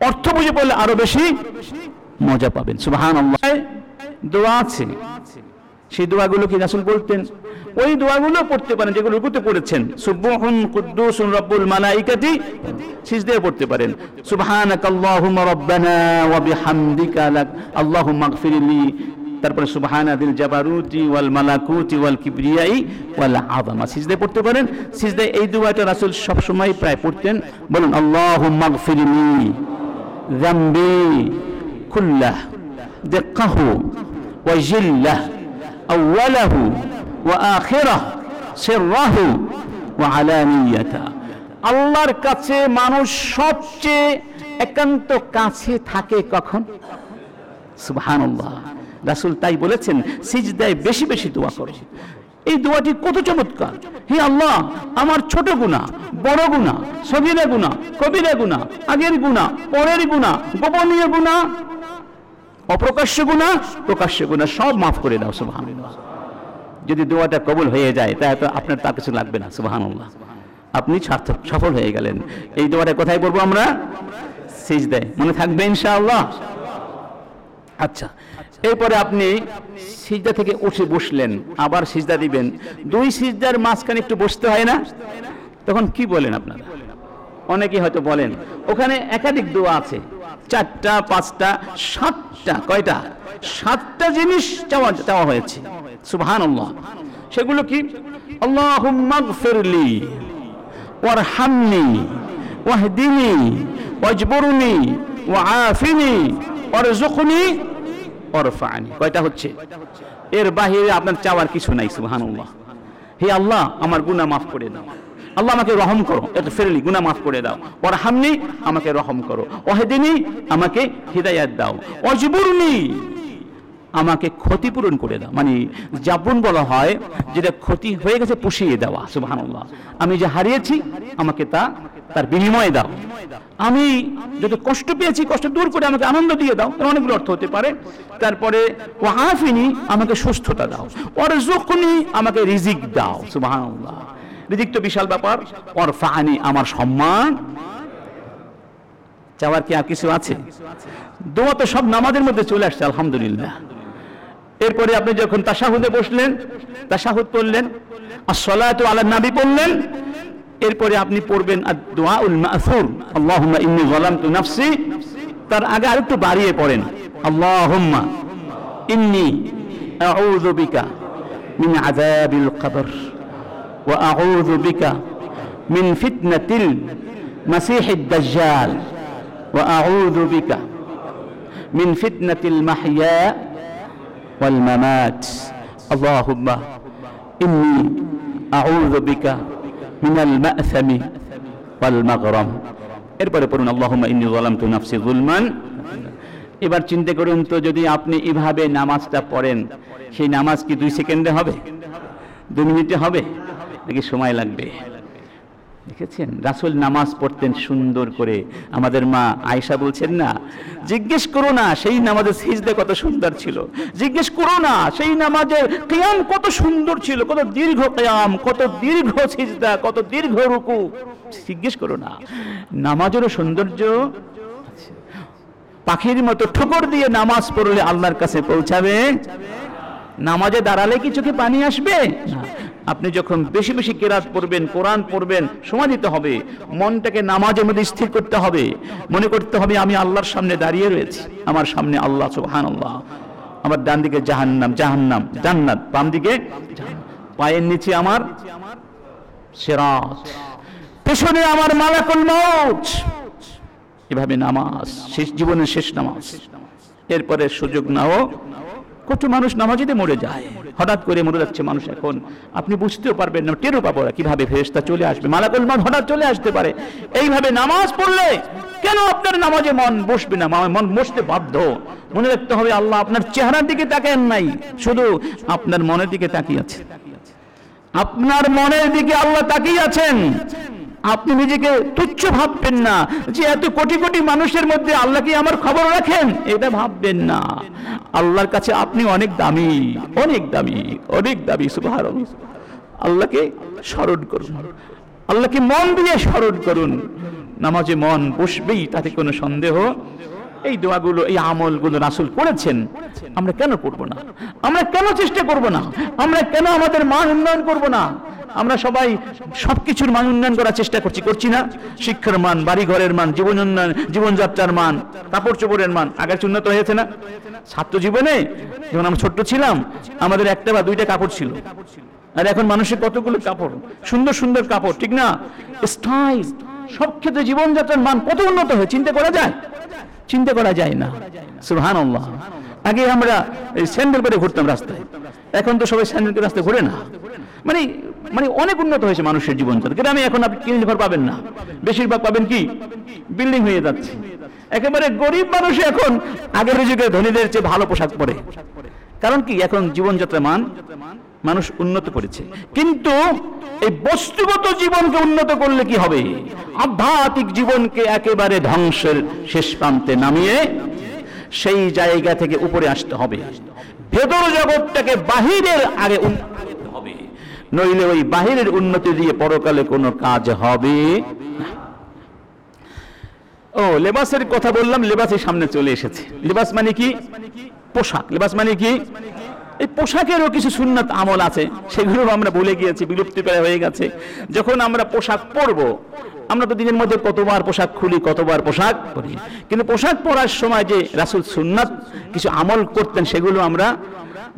অর্থ বুঝে পড়লে আরও বেশি মজা পাবেন। সুবাহান দোয়া আছে। সেই দোয়াগুলো কি রাসুল বলতেন? ওই দোয়াগুলো পড়তে পারেন যেগুলো রুকুতে পড়েছেন। সুবহুন কুদ্দুসুন রব্বুল মালাইকাতি সিজদায় পড়তে পারেন। সুবহানাক আল্লাহুম্মা রাব্বানা ওয়া বিহামদিকা লাক। আল্লাহুম্মা তারপরে সুবহানা দিল জাবারুতি ওয়াল মালাকুতি ওয়াল কিবরিয়াই ওয়াল আযামা। সিজদায় পড়তে পারেন, সিজদায় এই দোয়াটা রাসূল সব সময় প্রায় পড়তেন। বলুন, আল্লাহুম্মা ইগফিরলি যামবি কুল্লাহ দিক্কাহু ওয়া জিল্লাহ আউওয়ালাহু ওয়া আখিরাহ সিররাহু ওয়া আলানিয়াতা। আল্লাহর কাছে মানুষ সবচেয়ে একান্ত কাছে থাকে কখন? সুবহানাল্লাহ। রাসুল তাই বলেছেন, সিজদায় বেশি বেশি দোয়া করো। এই দোয়াটি কত চমৎকার। হে আল্লাহ, আমার ছোট গুণা বড় গুণা সগিরা গুণা কবিরা গুণা আগের গুণা পরের গুণা গোপনীয় গুণা অপ্রকাশ্য গুণা প্রকাশ্য গুণা সব মাফ করে দাও, সুবহানাল্লাহ। যদি দোয়াটা কবুল হয়ে যায় তাহলে তো আপনার তার কিছু লাগবে না, সুবহানাল্লাহ। আপনি সার্থক, সফল হয়ে গেলেন। এই দোয়াটা কোথায় পড়ব আমরা? সিজদায়। মনে থাকবে ইনশাআল্লাহ? আচ্ছা এরপরে আপনি সিজদা থেকে উঠে বসলেন, আবার সিজদা দিবেন। দুই সিজদার মাঝখানে একটু বসতে হয় না? তখন কি বলেন আপনারা? অনেকে হয়তো বলেন, ওখানে একাধিক দোয়া আছে, চারটা, পাঁচটা, সাতটা, কয়টা? সাতটা জিনিস চাওয়া চাওয়া হয়েছে। সুবহান আল্লাহ সেগুলো কি? আল্লাহুম্মা গফিরলি, ওয়ারহামনি, ওয়াহদিনি, ওয়াজবুরনি, ওয়াআফিনি ওয়ারজুকনি ওয়ারফানি কয়টা হচ্ছে? এর বাহিরে আপনার চাওয়ার কিছু নাই, সুবহানাল্লাহ। হে আল্লাহ, আমার গুনাহ মাফ করে দাও। আল্লাহ আমাকে রহম করো। এটা ফেরলি, গুনাহ মাফ করে দাও। ওর হামনি আমাকে রহম করো। ওহেদিনী আমাকে হিদায়াত দাও। অজবুরনি আমাকে ক্ষতিপূরণ করে দাও। মানে যাপন বলা হয়, যেটা ক্ষতি হয়ে গেছে, পুষিয়ে দেওয়া, সুবহানাল্লাহ। আমি যে হারিয়েছি, আমাকে তা তার বিনিময়ে দাও। আমি যত কষ্ট পেয়েছি, কষ্ট দূর করে আমাকে আনন্দ দিয়ে দাও এর অনেকগুলো অর্থ হতে পারে। তারপরে ও আফিনি আমাকে সুস্থতা দাও ওর জখনি আমাকে রিজিক দাও, সুবহানাল্লাহ। রিজিক তো বিশাল ব্যাপার। ওর ফাহানি আমার সম্মান। চাওয়ার কি আর কিছু আছে? দোয়া তো সব নামাজের মধ্যে চলে আসছে, আলহামদুলিল্লাহ। এরপরে আপনি যখন তাশাহুদে বসলেন, তাশাহুদ পড়লেন, আসসালাতু আলা নবী পড়লেন এরপরে আপনি পড়বেন দোয়াউল মাসুর আল্লাহুম্মা ইন্নী যালামতু নাফসি তার আগে আরেকটু বাড়িয়ে পড়েন আল্লাহুম্মা ইন্নী আউযু বিকা মিন আযাবিল কবর ওয়া আউযু বিকা মিন ফিতনাতিল মাসিহিদ দাজ্জাল ওয়া আউযু বিকা من فتنة المحيا والممات اللهم إني أعوذ بك মিনাল মাসামি ওয়াল মাগরাম এরপরে পড়ুন, আল্লাহুম্মা ইন্নী যালামতু নাফসি যুলমান। এবার চিন্তা করুন তো, যদি আপনি এভাবে নামাজটা পড়েন, সেই নামাজ কি দুই সেকেন্ডে হবে? দু মিনিটে হবে? নাকি সময় লাগবে? দেখেছেন? রাসুল নামাজ পড়তেন সুন্দর করে। আমাদের মা আয়সা বলছেন, না, জিজ্ঞেস করো না, সেই নামাজের সিজদা কত সুন্দর ছিল। জিজ্ঞেস করো না, সেই নামাজের কিয়াম কত সুন্দর ছিল, কত দীর্ঘ কিয়াম, কত দীর্ঘ সিজদা, কত দীর্ঘ রুকু। জিজ্ঞেস করো না, নামাজেরও সৌন্দর্য পাখির মতো ঠোকর দিয়ে নামাজ পড়লে আল্লাহর কাছে পৌঁছাবে? নামাজে দাঁড়ালে কি চোখে পানি আসবে? আপনি যখন বেশি বেশি কেরাত পড়বেন, কোরআন পড়বেন, সময় দিতে হবে। মনটাকে নামাজের মধ্যে স্থির করতে হবে। মনে করতে হবে আমি আল্লাহর সামনে দাঁড়িয়ে রয়েছি। আমার সামনে আল্লাহ সুবহান আল্লাহ আমার ডান দিকে জাহান্নাম জাহান্নাম, জান্নাত। বাম দিকে পায়ের নিচে আমার সেরাত। পেছনে আমার মালাকুল মৌত এভাবে নামাজ, শেষ জীবনের শেষ নামাজ। এরপরে সুযোগ নাও, কত মানুষ নামাজিতে মরে যায়। হঠাৎ করে মরে যাচ্ছে মানুষ এখন। আপনি বুঝতেও পারবেন না, টেরও পাবো না কীভাবে ফেরেশতা চলে আসবে। মালাকুল মন হঠাৎ চলে আসতে পারে। এইভাবে নামাজ পড়লে কেন আপনার নামাজে মন বসবে না? মন বসতে বাধ্য। মনে রাখতে হবে, আল্লাহ আপনার চেহারার দিকে তাকান নাই। শুধু আপনার মনের দিকে তাকিয়ে আছে। আপনার মনের দিকে আল্লাহ তাকিয়ে আছেন। আপনি নিজেকে তুচ্ছ ভাববেন না যে এত কোটি কোটি মানুষের মধ্যে আল্লাহ কি আমার খবর রাখেন? এটা ভাববেন না। আল্লাহর কাছে আপনি অনেক দামি অনেক দামি অনেক দামি সুবাহ আল্লাহকে স্মরণ করুন। আল্লাহকে মন দিয়ে স্মরণ করুন। নামাজে মন বসবেই, তাতে কোনো সন্দেহ এই দোয়াগুলো, এই আমলগুলো রাসুল করেছেন। আমরা কেন করব না? আমরা কেন চেষ্টা করব না? আমরা কেন আমাদের মান উন্নয়ন করব না? আমরা সবাই সবকিছুর মান উন্নয়ন করার চেষ্টা করছি করছি না? শিক্ষার মান বাড়ি ঘরের মান, জীবন উন্নয়ন, জীবনযাত্রার মান কাপড় চোপড়ের মান আগের উন্নত হয়েছে না? ছাত্র জীবনে যখন আমরা ছোট্ট ছিলাম, আমাদের একটা বা দুইটা কাপড় ছিল। আর এখন মানুষের কতগুলো কাপড়? সুন্দর সুন্দর কাপড়, ঠিক না? স্টাইল সব ক্ষেত্রে জীবনযাত্রার মান কত উন্নত হয়, চিন্তা করা যায়? চিন্তা করা যায় না। সুহান আগে আমরা স্যান্ডেল পরে ঘুরতাম রাস্তায়। এখন তো সবাই স্যান্ডেল করে রাস্তায় ঘুরে না। মানে মানে অনেক উন্নত হয়েছে মানুষের জীবনযাত্রা গ্রামে এখন আপনি কিনে ঘর পাবেন না। বেশিরভাগ পাবেন কি? বিল্ডিং হয়ে যাচ্ছে। একেবারে গরিব মানুষ এখন আগের যুগে ধনীদের চেয়ে ভালো পোশাক পরে। কারণ কি? এখন জীবনযাত্রা মান মানুষ উন্নত করেছে। কিন্তু এই বস্তুগত জীবনকে উন্নত করলে কি হবে? আধ্যাত্মিক জীবনকে একেবারে ধ্বংসের শেষ প্রান্তে নামিয়ে সেই জায়গা থেকে উপরে আসতে হবে। ভেতর জগৎটাকে বাহিরের আগে উন্নত হবে। নইলে ওই বাহিরের উন্নতি দিয়ে পরকালে কোনো কাজ হবে ও, লেবাসের কথা বললাম, লেবাসের সামনে চলে এসেছে। লেবাস মানে কি? পোশাক। লেবাস মানে কি? এই পোশাকেরও কিছু সুন্নত আমল আছে সেগুলো আমরা ভুলে গিয়েছি, বিলুপ্তি প্রায় হয়ে গেছে। যখন আমরা পোশাক পরবো, আমরা তো দিনের মধ্যে কতবার পোশাক খুলি, কতবার পোশাক পরি। কিন্তু পোশাক পরার সময় যে রাসুল সুন্নাত কিছু আমল করতেন, সেগুলো আমরা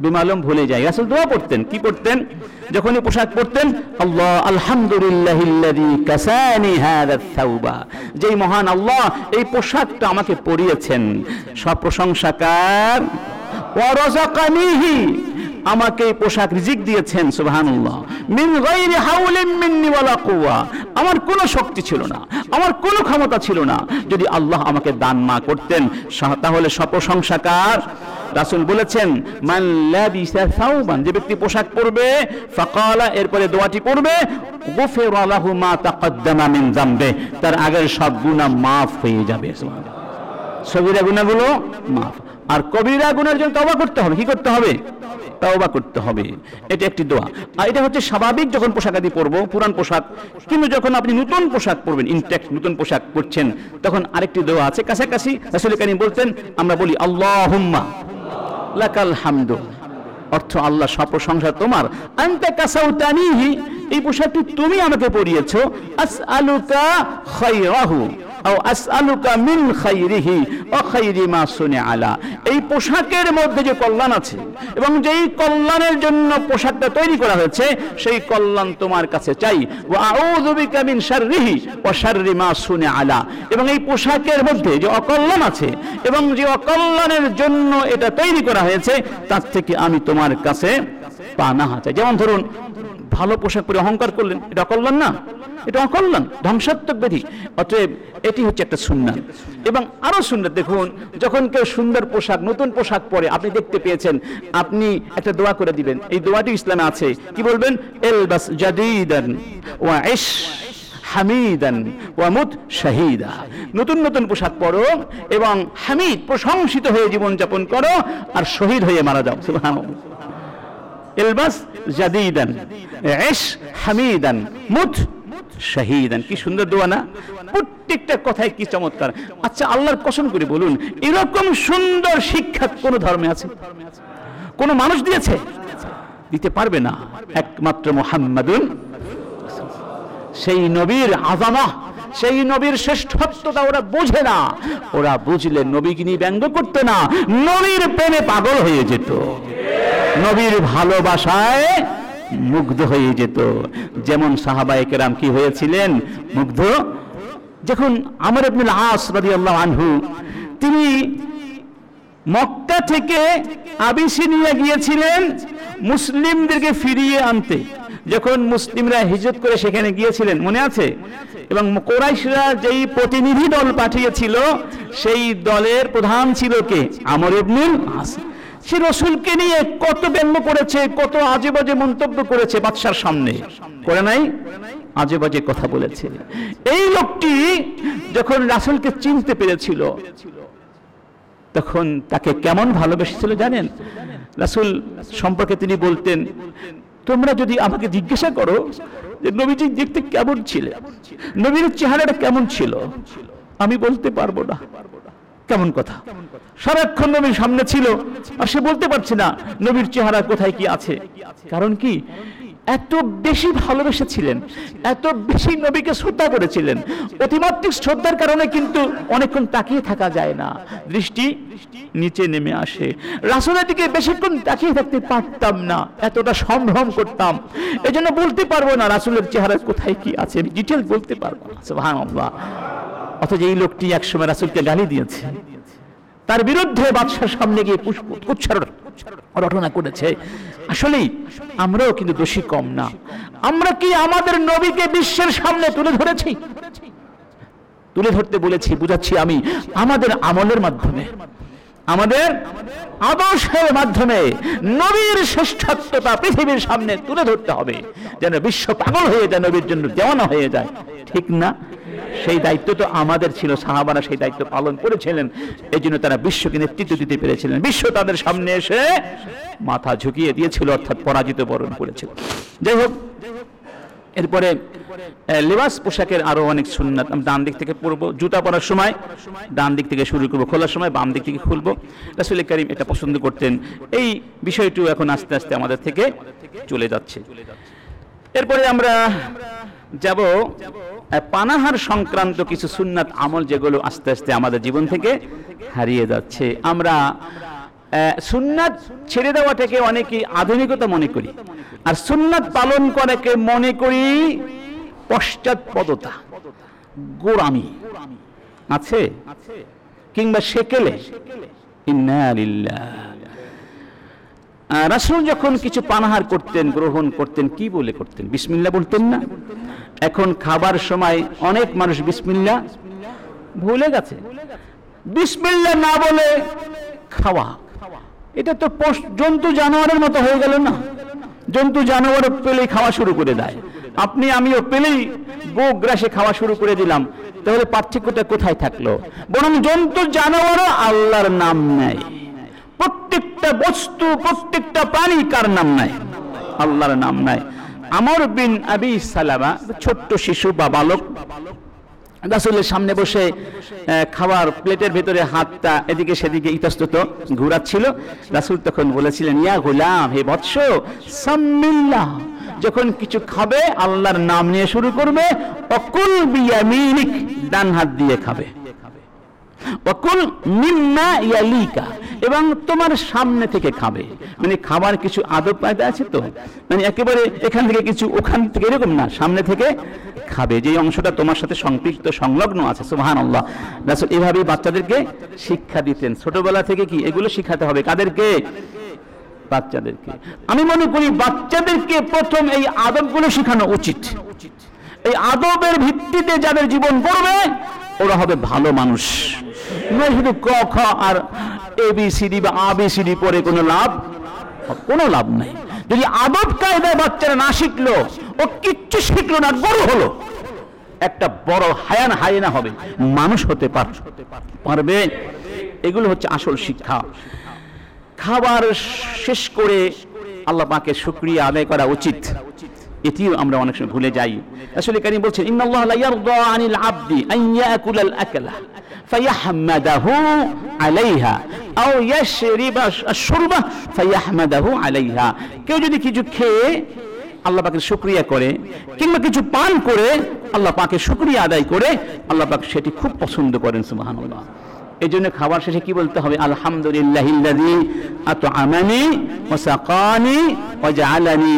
বেমালুম ভুলে যাই। রাসূল দোয়া পড়তেন। কি করতেন যখনই পোশাক পরতেন, আল্লাহ থাউবা যেই মহান আল্লাহ এই পোশাকটা আমাকে পরিয়েছেন। সব প্রশংসাকার ওয়া রাযাকানিহি আমাকে এই পোশাক রিজিক দিয়েছেন, সুবহানাল্লাহ। মিন গায়রি হাউলিন মিন্নি ওয়ালা কুওয়া। আমার কোনো শক্তি ছিল না, আমার কোনো ক্ষমতা ছিল না। যদি আল্লাহ আমাকে দান না করতেন তাহলে সপ্রশংসাকার রাসূল বলেছেন, মান লাবিসা সাউবান যে ব্যক্তি পোশাক পরবে, ফাকালা, এরপরে দোয়াটি পড়বে, গুফিরা লাহু মা তাকাদ্দামা মিন যামবে তার আগের সব গুনাহ মাফ হয়ে যাবে, সুবহানাল্লাহ। সগীরা গুনাহগুলো মাফ। আর কবিরা গুনার জন্য তওবা করতে হবে। কি করতে হবে? তওবা করতে হবে। এটা একটি দোয়া। আর এটা হচ্ছে স্বাভাবিক যখন পোশাক আদি পরবো, পুরান পোশাক, কিন্তু যখন আপনি নতুন পোশাক পরবেন ইনটেক্ট নতুন পোশাক পরছেন তখন আরেকটি দোয়া আছে। কাছাকাছি রাসূল কারীম বলতেন আমরা বলি, আল্লাহুম্মা লাকাল হামদু। অর্থ, আল্লাহ সব প্রশংসা তোমার। আনতা কাসাউতানিহি, এই পোশাকটি তুমি আমাকে পরিয়েছো। আসআলুকা খায়রাহু। আও আসআলুকা মিন খাইরিহি ওয়া খাইরি মা সুনিআলা। এই পোশাকের মধ্যে যে কল্যাণ আছে, এবং যেই কল্যাণের জন্য পোশাকটা তৈরি করা হয়েছে, সেই কল্যাণ তোমার কাছে চাই। ওয়া আউযু বিকা মিন শাররিহি শাররি মা সুনিআলা। এবং এই পোশাকের মধ্যে যে অকল্যাণ আছে, এবং যে অকল্যাণের জন্য এটা তৈরি করা হয়েছে, তার থেকে আমি তোমার কাছে পানাহা চাই যেমন ধরুন ভালো পোশাক পরে অহংকার করলেন, এটা অকল্যাণ না? এটা অকল্যাণ, ধ্বংসাত্মক ব্যাধি। অতএব এটি হচ্ছে একটা সুন্নাত এবং আরও সুন্নাত দেখুন, যখন কেউ সুন্দর পোশাক, নতুন পোশাক পরে, আপনি দেখতে পেয়েছেন, আপনি একটা দোয়া করে দিবেন। এই দোয়াটি ইসলামে আছে। কি বলবেন? এলবাস জাদিদান হামিদান ওয়ামুত শাহিদা। নতুন নতুন পোশাক পরো এবং হামিদ প্রশংসিত হয়ে জীবন যাপন করো আর শহীদ হয়ে মারা যাও। এলবাস জাদিদান এশ হামিদান, মুত শাহিদান। কি সুন্দর দোয়া না? প্রত্যেকটা কথায় কি চমৎকার। আচ্ছা আল্লাহর কসম করে বলুন, এরকম সুন্দর শিক্ষা কোন ধর্মে আছে? কোন মানুষ দিয়েছে? দিতে পারবে না। একমাত্র মোহাম্মদুন সেই নবীর আজামা সেই নবীর শ্রেষ্ঠত্বতা ওরা বোঝে না। ওরা বুঝলে নবীকে নিয়ে ব্যঙ্গ করতো না। নবীর প্রেমে পাগল হয়ে যেত। নবীর ভালোবাসায় মুগ্ধ হয়ে যেত। যেমন সাহাবায়ে কেরাম কি হয়েছিলেন? মুগ্ধ? যখন আমর ইবনুল আস রাদিয়াল্লাহু আনহু, তিনি মক্কা থেকে আবিসিনিয়া গিয়েছিলেন মুসলিমদেরকে ফিরিয়ে আনতে। যখন মুসলিমরা হিজরত করে সেখানে গিয়েছিলেন মনে আছে? এবং কোরাইশরা যেই প্রতিনিধি দল পাঠিয়েছিল সেই দলের প্রধান ছিল কে? আমর ইবনুল আস। সে রসুলকে নিয়ে কত ব্যঙ্গ করেছে কত আজে বাজে মন্তব্য করেছে বাদশার সামনে। করে নাই? আজে বাজে কথা বলেছে। এই লোকটি যখন রাসুলকে চিনতে পেরেছিল তখন তাকে কেমন ভালোবেসেছিল জানেন? রাসুল সম্পর্কে তিনি বলতেন তোমরা যদি আমাকে জিজ্ঞাসা করো যে নবীজি দেখতে কেমন ছিল? নবীর চেহারাটা কেমন ছিল? আমি বলতে পারব না। কেমন কথা? সারাক্ষণ নবীর সামনে ছিল আর সে বলতে পারছে না, নবীর চেহারা কোথায় কি আছে? কারণ কি? এত বেশি ভালোবেসেছিলেন, এত বেশি নবীকে শ্রদ্ধা করেছিলেন। অতিমাত্রিক শ্রদ্ধার কারণে কিন্তু অনেকক্ষণ তাকিয়ে থাকা যায় না। দৃষ্টি নিচে নেমে আসে। রাসুলের দিকে বেশিক্ষণ তাকিয়ে থাকতে পারতাম না, এতটা সম্ভ্রম করতাম। এই জন্য বলতে পারব না রাসুলের চেহারা কোথায় কি আছে ডিটেল বলতে পারব না অথচ এই লোকটি একসময় রাসুলকে গালি দিয়েছে। তার বিরুদ্ধে বাদশার সামনে গিয়ে পুষ্প উচ্চার রটনা করেছে। আসলেই আমরাও কিন্তু দোষী কম না। আমরা কি আমাদের নবীকে বিশ্বের সামনে তুলে ধরেছি? তুলে ধরতে বলেছি, বুঝাচ্ছি আমি, আমাদের আমলের মাধ্যমে। আমাদের আদর্শের মাধ্যমে নবীর শ্রেষ্ঠত্বতা পৃথিবীর সামনে তুলে ধরতে হবে। যেন বিশ্ব পাগল হয়ে যায়, নবীর জন্য দেওয়ানো হয়ে যায়। ঠিক না? সেই দায়িত্ব তো আমাদের ছিল, সাহাবারা সেই দায়িত্ব পালন করেছিলেন। এই জন্য তারা বিশ্বকে নেতৃত্ব দিতে পেরেছিলেন। বিশ্ব তাদের সামনে এসে মাথা ঝুঁকিয়ে দিয়েছিল, অর্থাৎ পরাজিত বরণ করেছিল। যাই হোক, এরপরে লেবাস পোশাকের আরও অনেক সুন্নাত। আমি ডান দিক থেকে পরবো। জুতা পরার সময়, ডান দিক থেকে শুরু করব। খোলার সময় বাম দিক থেকে খুলবো। রাসুল করিম এটা পছন্দ করতেন। এই বিষয়টিও এখন আস্তে আস্তে আমাদের থেকে চলে যাচ্ছে। এরপরে আমরা যাব পানাহার সংক্রান্ত কিছু সুন্নাত আমল যেগুলো আস্তে আস্তে আমাদের জীবন থেকে হারিয়ে যাচ্ছে। আমরা সুন্নাত ছেড়ে দেওয়াটাকে অনেকে আধুনিকতা মনে করি। আর সুন্নাত পালন করাকে মনে করি পশ্চাৎপদতা, গোড়ামি। আছে? কিংবা সেকেলে, ইন্না রাসূল যখন কিছু পানাহার করতেন, গ্রহণ করতেন, কি বলে করতেন? বিসমিল্লা বলতেন না। এখন খাবার সময় অনেক মানুষ বিসমিল্লা ভুলে গেছে। বিসমিল্লা না বলে খাওয়া। এটা তো জন্তু জানোয়ারের মতো হয়ে গেল না। জন্তু জানোয়ার পেলেই খাওয়া শুরু করে দেয়। আপনি, আমিও পেলেই গো গ্রাসে খাওয়া শুরু করে দিলাম। তাহলে পার্থক্যটা কোথায় থাকল? বরং জন্তু জানোয়ারও আল্লাহর নাম নেয়। প্রত্যেকটা বস্তু, প্রত্যেকটা প্রাণী কার নাম নাই? আল্লাহর নাম নাই। আমর বিন আবি সালামা, ছোট্ট শিশু বা বালক রাসুলের সামনে বসে খাবার প্লেটের ভেতরে হাতটা এদিকে সেদিকে ইতস্তত ঘুরাচ্ছিল। রাসুল তখন বলেছিলেন, ইয়া গোলাম, হে বৎস, সাম্মিল্লাহ, যখন কিছু খাবে, আল্লাহর নাম নিয়ে শুরু করবে, অকুল বিয়ামিনিক, ডান হাত দিয়ে খাবে। অকুল মিম্মা ইয়ালিকা, এবং তোমার সামনে থেকে খাবে। মানে খাবার কিছু আদব কায়দা আছে তো? মানে একেবারে এখান থেকে কিছু ওখান থেকে এরকম না, সামনে থেকে খাবে। যে অংশটা তোমার সাথে সম্পৃক্ত সংলগ্ন আছে সুবহান আল্লাহ রাসূল এভাবেই বাচ্চাদেরকে শিক্ষা দিতেন। ছোটবেলা থেকে কি এগুলো শিখাতে হবে? কাদেরকে? বাচ্চাদেরকে। আমি মনে করি বাচ্চাদেরকে প্রথম এই আদবগুলো শেখানো উচিত। এই আদবের ভিত্তিতে যাদের জীবন গড়বে ওরা হবে ভালো মানুষ। নয় শুধু ক, খ আর এ, বি, সি, ডি বা আ, বি, সি, ডি পরে কোনো লাভ? কোনো লাভ নাই। যদি আদব কায়দায় বাচ্চারা না শিখলো, ও কিচ্ছু শিখলো না, গরু হলো। একটা বড় হায়ান হায়না হবে, মানুষ হতে পার- পারবে। এগুলো হচ্ছে আসল শিক্ষা। খাবার শেষ করে আল্লাহ পাকে শুক্রিয়া আদায় করা উচিত। এটিও আমরা অনেক সময় ভুলে যাই। আসলে কারিম বলছেন আলাইহা কেউ যদি কিছু খেয়ে আল্লাহ পাকের শুক্রিয়া করে কিংবা কিছু পান করে আল্লাহ পাকে শুক্রিয়া আদায় করে, আল্লাহ পাক সেটি খুব পছন্দ করেন, সুবহানাল্লাহ। এই জন্য খাবার শেষে কি বলতে হবে? আলহামদুলিল্লাহ আমানি ও সাকানি ও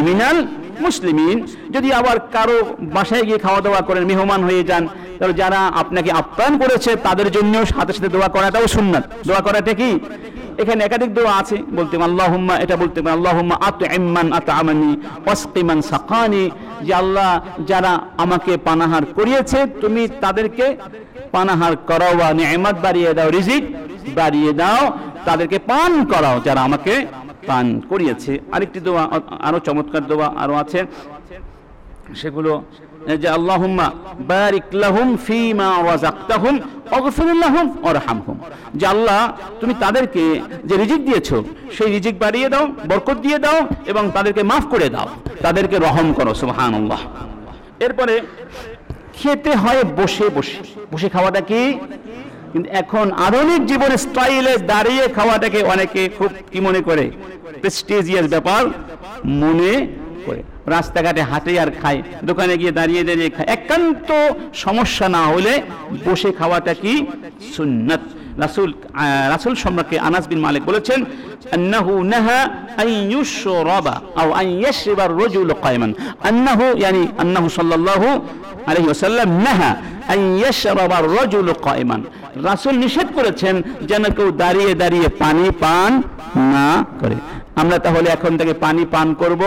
মিনাল মুসলিমিন যদি আবার কারও বাসায় গিয়ে খাওয়া দাওয়া করেন, মেহমান হয়ে যান, তাহলে যারা আপনাকে আপ্যায়ন করেছে, তাদের জন্য সাথে সাথে দোয়া করাটাও সুন্নাত। দোয়া করাটা কি? এখানে একাধিক দোয়া আছে, বলতে আল্লাহুম্মা এটা বলতে পারেন, আল্লাহুম্মা আত ইম্মান আত আমানি ওয়াসকিমান সাকানি যে আল্লাহ যারা আমাকে পানাহার করিয়েছে, তুমি তাদেরকে পানাহার করাও বা নিয়ামত বাড়িয়ে দাও, রিজিক বাড়িয়ে দাও, তাদেরকে পান করাও, যারা আমাকে পান করিয়েছে। আরেকটি দোয়া, আরও চমৎকার দোয়া আরও আছে। সেগুলো যে আল্লাহুম্মা বারিক লাহুম ফিমা রাযাকতাহুম, ওয়াগফির লাহুম, ওয়ারহামহুম। যে আল্লাহ, তুমি তাদেরকে যে রিজিক দিয়েছ, সেই রিজিক বাড়িয়ে দাও, বরকত দিয়ে দাও এবং তাদেরকে মাফ করে দাও। তাদেরকে রহম করো, সুবহানাল্লাহ। এরপরে খেতে হয় বসে বসে। বসে খাওয়াটা কি? কিন্তু এখন আধুনিক জীবনের স্টাইলে দাঁড়িয়ে খাওয়াটাকে অনেকে খুব কি মনে করে? প্রেস্টিজিয়াস ব্যাপার, মনে করে। রাস্তাঘাটে হাঁটে আর খায়, দোকানে গিয়ে দাঁড়িয়ে দাঁড়িয়ে খায়। একান্ত সমস্যা না হলে বসে খাওয়াটা কি সুন্নাত। রাসুল রাসুল সম্রাটকে আনাস বিন মালিক বলেছেন, আন্নাহু নাহা আন রবা আও আন ইয়াশরিবা রাজুল কায়মান। আন্নাহু, ইয়ানি আন্নাহু সাল্লাল্লাহু আলাইহি ওয়াসাল্লাম, নাহা আন ইয়াশরাবা রাজুল কায়মান। রাসুল নিষেধ করেছেন যেন কেউ দাঁড়িয়ে দাঁড়িয়ে পানি পান না করে। আমরা তাহলে এখন থেকে পানি পান করব।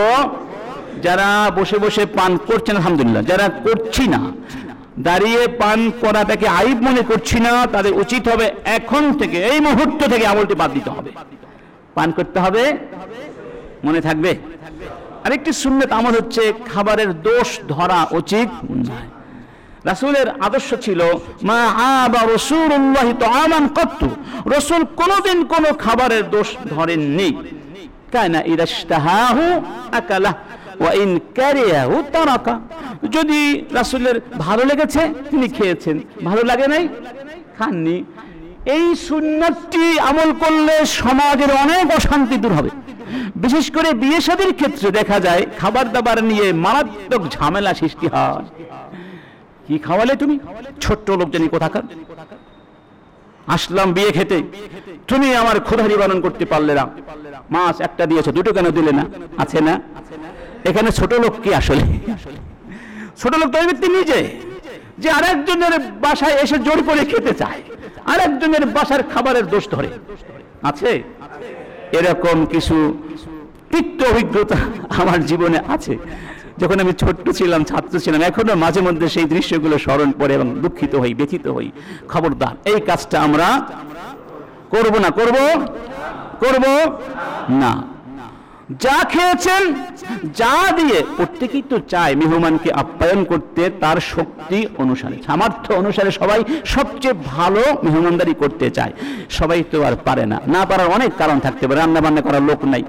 যারা বসে বসে পান করছেন, আলহামদুলিল্লাহ, যারা করছি না দাঁড়িয়ে পান করাটাকে আইব মনে করছি না, তাদের উচিত হবে এখন থেকে, এই মুহূর্ত থেকে আমলটি বাদ দিতে হবে। পান করতে হবে, মনে থাকবে? আরেকটি সুন্নত আমল হচ্ছে খাবারের দোষ ধরা উচিত। নয় রাসূলের আদর্শ ছিল, মা আবা রাসূলুল্লাহি তাআমান কত্তু। রাসূল কোনোদিন কোনো খাবারের দোষ ধরেননি। কানা ইদাশতাহাহু আকালা ওয়া ইন কারিয়াহু তারাকা। যদি রাসূলের ভালো লেগেছে, তিনি খেয়েছেন। ভালো লাগে নাই? খাননি। এই সুন্নাতটি আমল করলে সমাজের অনেক অশান্তি দূর হবে। বিশেষ করে বিয়ে শাদীর ক্ষেত্রে দেখা যায় খাবার দাবার নিয়ে মারাত্মক ঝামেলা সৃষ্টি হয়। কি খাওয়ালে তুমি? ছোট্ট লোক জানি কোথাকার। আসলাম বিয়ে খেতে। তুমি আমার ক্ষুধা নিবারণ করতে পারলে না। মাছ একটা দিয়েছ, দুটো কেন দিলে না? আছে না? এখানে ছোট লোক কি আসলে? ছোট লোক তো ব্যক্তি নিজে, যে আরেকজনের বাসায় এসে জোর করে খেতে চায়, আরেকজনের বাসার খাবারের দোষ ধরে। আছে? এরকম কিছু তিক্ত অভিজ্ঞতা আমার জীবনে আছে। যখন আমি ছোট্ট ছিলাম, ছাত্র ছিলাম, এখনও মাঝে মধ্যে সেই দৃশ্যগুলো স্মরণ করে এবং দুঃখিত হই, ব্যথিত হই। খবরদার, এই কাজটা আমরা করব না, করব? করব? না। যা খেয়েছেন, যা দিয়ে প্রত্যেকেই তো চায় মেহমানকে আপ্যায়ন করতে, তার শক্তি অনুসারে, সামর্থ্য অনুসারে সবাই সবচেয়ে ভালো মেহমানদারি করতে চায়। সবাই তো আর পারে না। না পারার অনেক কারণ থাকতে পারে রান্না বান্না করার লোক নাই।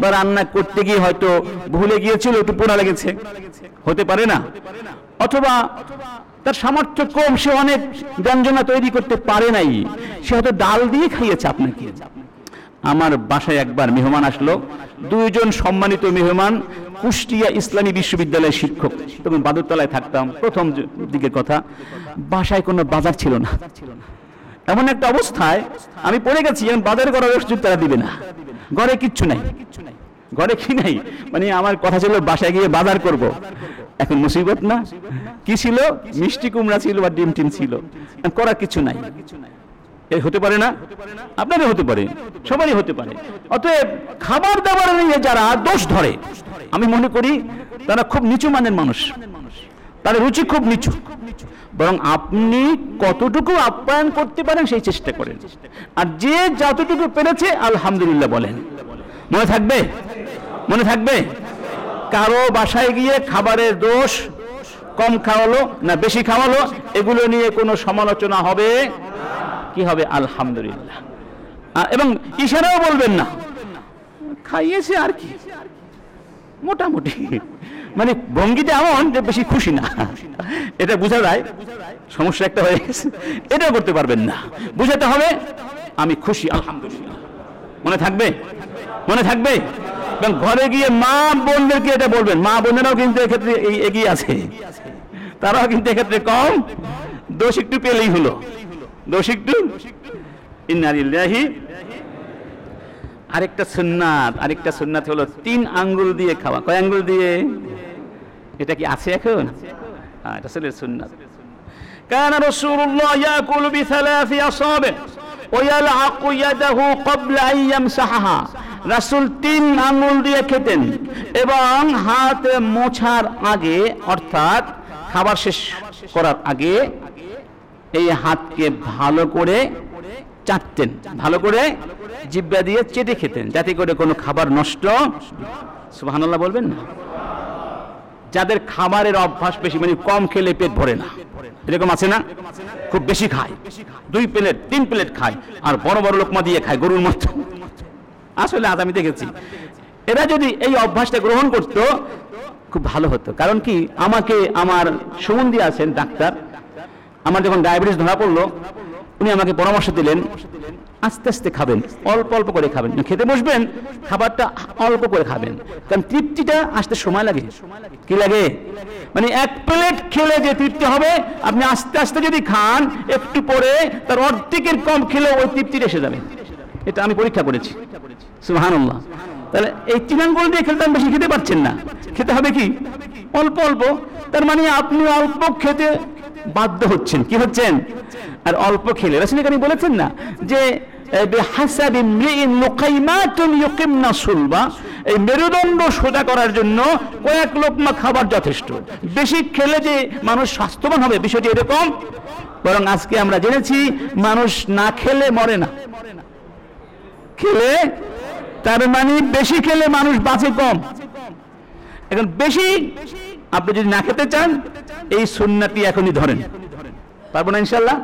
বা রান্না করতে গিয়ে হয়তো ভুলে গিয়েছিল, একটু পোড়া লেগেছে। হতে পারে না। অথবা তার সামর্থ্য কম, সে অনেক ব্যঞ্জনা তৈরি করতে পারে নাই। সে হয়তো ডাল দিয়ে খাইয়েছে আপনাকে। আমার বাসায় একবার মেহমান আসলো। দুইজন সম্মানিত মেহমান, কুষ্টিয়া ইসলামী বিশ্ববিদ্যালয়ের শিক্ষক। তখন বাদুরতলায় থাকতাম, প্রথম দিকের কথা। বাসায় কোনো বাজার ছিল না। এমন একটা অবস্থায় আমি পড়ে গেছি এখন বাজার করার সুযোগ তারা দিবে না। ঘরে কিচ্ছু নাই। ঘরে কি নাই? মানে আমার কথা ছিল, বাসায় গিয়ে বাজার করব। এখন মুসিবত না? কি ছিল? মিষ্টি কুমড়া ছিল বা ডিম টিম ছিল। করার কিছু নাই। এই হতে পারে না? আপনারও হতে পারে। সবারই হতে পারে। অতএব খাবার দাবার নিয়ে যারা দোষ ধরে, আমি মনে করি তারা খুব নিচু মানের মানুষ। তাদের রুচি খুব নিচু। বরং আপনি কতটুকু আপ্যায়ন করতে পারেন সেই চেষ্টা করেন। আর যে যতটুকু পেরেছে, আলহামদুলিল্লাহ বলেন। মনে থাকবে? মনে থাকবে? কারও বাসায় গিয়ে খাবারের দোষ কম খাওয়ালো না বেশি খাওয়ালো, এগুলো নিয়ে কোনো সমালোচনা হবে? কি হবে, আলহামদুলিল্লাহ। এবং ইশারাও বলবেন না। খাইয়েছে আর কি? মোটামুটি। মানে ভঙ্গিটা এমন যে বেশি খুশি না। এটা বোঝা যায়। সমস্যা একটা হয়ে গেছে। এটাও করতে পারবেন না। বুঝাতে হবে, আমি খুশি, আলহামদুলিল্লাহ। মনে থাকবে? মনে থাকবে? এবং ঘরে গিয়ে মা বোনদেরকে এটা বলবেন। মা বোনেরাও কিন্তু এক্ষেত্রে এগিয়ে আছে। তারাও কিন্তু এক্ষেত্রে কম। দোষ একটু পেলেই হলো। দোষ একটু ইন্নারিল্লাহি আরেকটা সুন্নাত আরেকটা সুন্নাত হলো তিন আঙ্গুল দিয়ে খাওয়া কয় আঙ্গুল দিয়ে এটা কি আছে এখন হ্যাঁ এটা আসলে সুন্নাত كان رسول الله يأكل بثلاث أصابع ويلعق يده قبل أن يمسحها রাসূল তিন আঙ্গুল দিয়ে খেতেন এবং হাত মোছার আগে অর্থাৎ খাবার শেষ করার আগে এই হাতকে ভালো করে চাটতেন, ভালো করে জিব্বা দিয়ে চেটে খেতেন, যাতে করে কোনো খাবার নষ্ট সুবহানাল্লাহ বলবেন না? যাদের খাবারের অভ্যাস বেশি মানে কম খেলে পেট ভরে না। এরকম আছে না? খুব বেশি খায়। দুই প্লেট, তিন প্লেট খায় আর বড় বড় লোকমা দিয়ে খায়, গরুর মতো। আসলে আজ আমি দেখেছি, এরা যদি এই অভ্যাসটা গ্রহণ করত, খুব ভালো হতো। কারণ কি, আমাকে আমার সুগন্ধি আছেন ডাক্তার আমার যখন ডায়াবেটিস ধরা পড়ল, উনি আমাকে পরামর্শ দিলেন, আস্তে আস্তে খাবেন, অল্প অল্প করে খাবেন। খেতে বসবেন, খাবারটা অল্প করে খাবেন। কারণ তৃপ্তিটা আসতে সময় লাগে। কি লাগে? মানে এক প্লেট খেলে যে তৃপ্তি হবে, আপনি আস্তে আস্তে যদি খান, একটু পরে তার অর্ধেকের কম খেলে ওই তৃপ্তিটা এসে যাবে। এটা আমি পরীক্ষা করেছি। সুবহানাল্লাহ। তাহলে এই চিনাঙ্গুল দিয়ে খেলতে বেশি খেতে পারছেন না। খেতে হবে কি? অল্প অল্প। তার মানে আপনি অল্প খেতে বাধ্য হচ্ছেন। কি হচ্ছেন? আর অল্প খেলে। রাসূল বলেছেন না যে এই মেরুদণ্ড সোজা করার জন্য কয়েক লোকমা খাবার যথেষ্ট। বেশি খেলে যে মানুষ স্বাস্থ্যবান হবে, বিষয়টি এরকম। বরং আজকে আমরা জেনেছি, মানুষ না খেলে মরে না। খেলে, তার মানে বেশি খেলে মানুষ বাঁচে কম। এখন বেশি আপনি যদি না খেতে চান এই সুন্নাটি এখনই ধরেন। পারব না ইনশাল্লাহ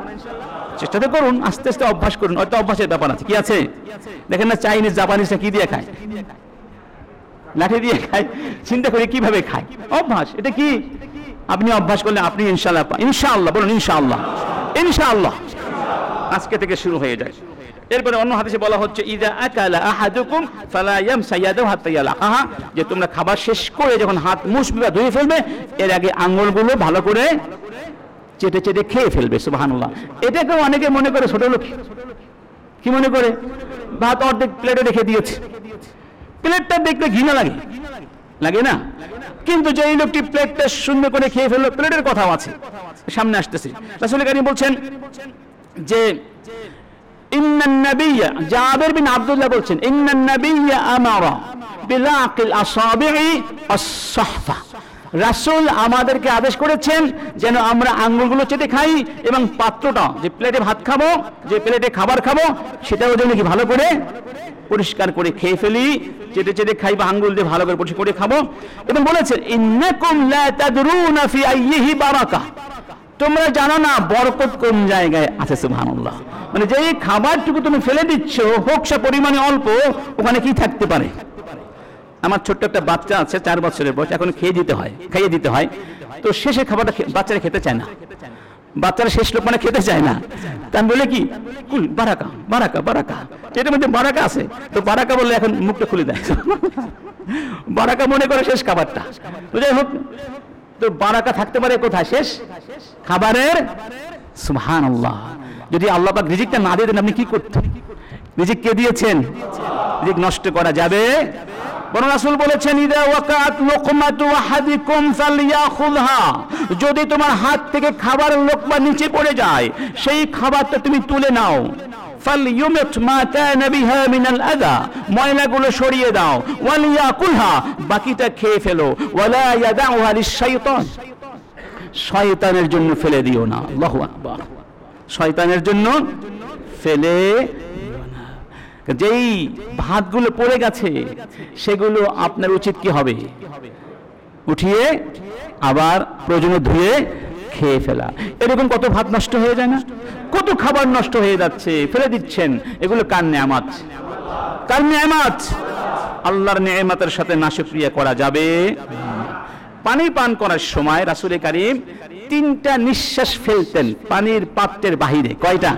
চেষ্টা তো করুন, আস্তে আস্তে অভ্যাস করুন। হয়তো অভ্যাসের ব্যাপার আছে, কি আছে? দেখেন না, চাইনিজ জাপানিজটা কি দিয়ে খায়? লাঠি দিয়ে খায়। চিন্তা করে কীভাবে খায়? অভ্যাস, এটা কি? আপনি অভ্যাস করলে আপনি ইনশাল্লাহ ইনশাআল্লাহ, বলুন ইনশাআল্লাহ। ইনশাআল্লাহ। আজকে থেকে শুরু হয়ে যায়। এরপরে অন্য হাদিসে বলা হচ্ছে, ইদা আকালা আহাদুকুম ফালা ইয়ামসা ইয়াদাহু হাত্তা ইয়ালাকাহা যে তোমরা খাবার শেষ করে যখন হাত মুছবে বা ধুয়ে ফেলবে, এর আগে আঙ্গুলগুলো ভালো করে চেটে চেটে খেয়ে ফেলবে, সুবহানাল্লাহ। এটাকেও অনেকে মনে করে ছোট লোক। কি মনে করে? ভাত অর্ধেক প্লেটে রেখে দিয়েছে। প্লেটটা দেখলে ঘৃণা লাগে। লাগে না? কিন্তু যে লোকটি প্লেটটা শূন্য করে খেয়ে ফেলল, প্লেটের কথাও আছে। সামনে আসতেছে। রাসূল কারীম বলছেন যে আমাদেরকে আদেশ করেছেন যেন আমরা আঙ্গুলগুলো চেটে খাই এবং পাত্রটা যে প্লেটে ভাত খাব, যে প্লেটে খাবার খাব, সেটাও যেন কি ভালো করে পরিষ্কার করে খেয়ে ফেলি, চেটে চেটে খাই বা আঙ্গুল দিয়ে ভালো করে পরিষ্কার করে খাব। এবং বলেছেন তোমরা জানো না বরকত কোন জায়গায় আছে, সুবহানাল্লাহ? মানে যেই খাবারটুকু তুমি ফেলে দিচ্ছ, হোক সে পরিমাণে অল্প, ওখানে কি থাকতে পারে? আমার ছোট্ট একটা বাচ্চা আছে, চার বছরের বয়স, এখন খেয়ে দিতে হয়, খাইয়ে দিতে হয়। তো শেষে খাবারটা বাচ্চারা খেতে চায় না। বাচ্চারা শেষ লোক মানে খেতে চায় না। তা আমি বলে কি, কুল, বারাকা বারাকা বারাকা। এটার মধ্যে বারাকা আছে। তো বারাকা বললে এখন মুখটা খুলে দেয়। বারাকা মনে করে শেষ খাবারটা। তো যাই হোক তো বারাকা থাকতে পারে কোথায়? শেষ? খাবারের? সুবহান যদি আল্লাহ পাক রিজিকটা না দিয়ে দেন, আপনি কি করতেন রিজিক কে দিয়েছেন? রিজিক নষ্ট করা যাবে। বরং রাসূল বলেছেন, ইদা ওয়াকাত লুকমাতু আহাদিকুম ফালইয়াখুযহা যদি তোমার হাত থেকে খাবার লোকমা নিচে পড়ে যায়, সেই খাবারটা তুমি তুলে নাও। মা মিনাল আযা ময়লাগুলো সরিয়ে দাও। ওয়ালিয়াকুলহা, বাকিটা খেয়ে ফেলো। ওয়ালা ইয়াদাউহা লিশ-শাইতান শয়তানের জন্য ফেলে দিও না। আল্লাহু আকবার। শয়তানের জন্য ফেলে। যেই ভাতগুলো পড়ে গেছে, সেগুলো আপনার উচিত কি হবে? উঠিয়ে আবার প্রয়োজনে ধুয়ে খেয়ে ফেলা। এরকম কত ভাত নষ্ট হয়ে যায় না? কত খাবার নষ্ট হয়ে যাচ্ছে? ফেলে দিচ্ছেন। এগুলো কার নেয়ামাত? কার নেয়ামাত? আল্লাহর নেয়ামাতের সাথে নাশক্রিয়া করা যাবে। পানি পান করার সময় রাসুল কারিম তিনটা নিঃশ্বাস ফেলতেন পানির পাত্রের বাহিরে। কয়টা?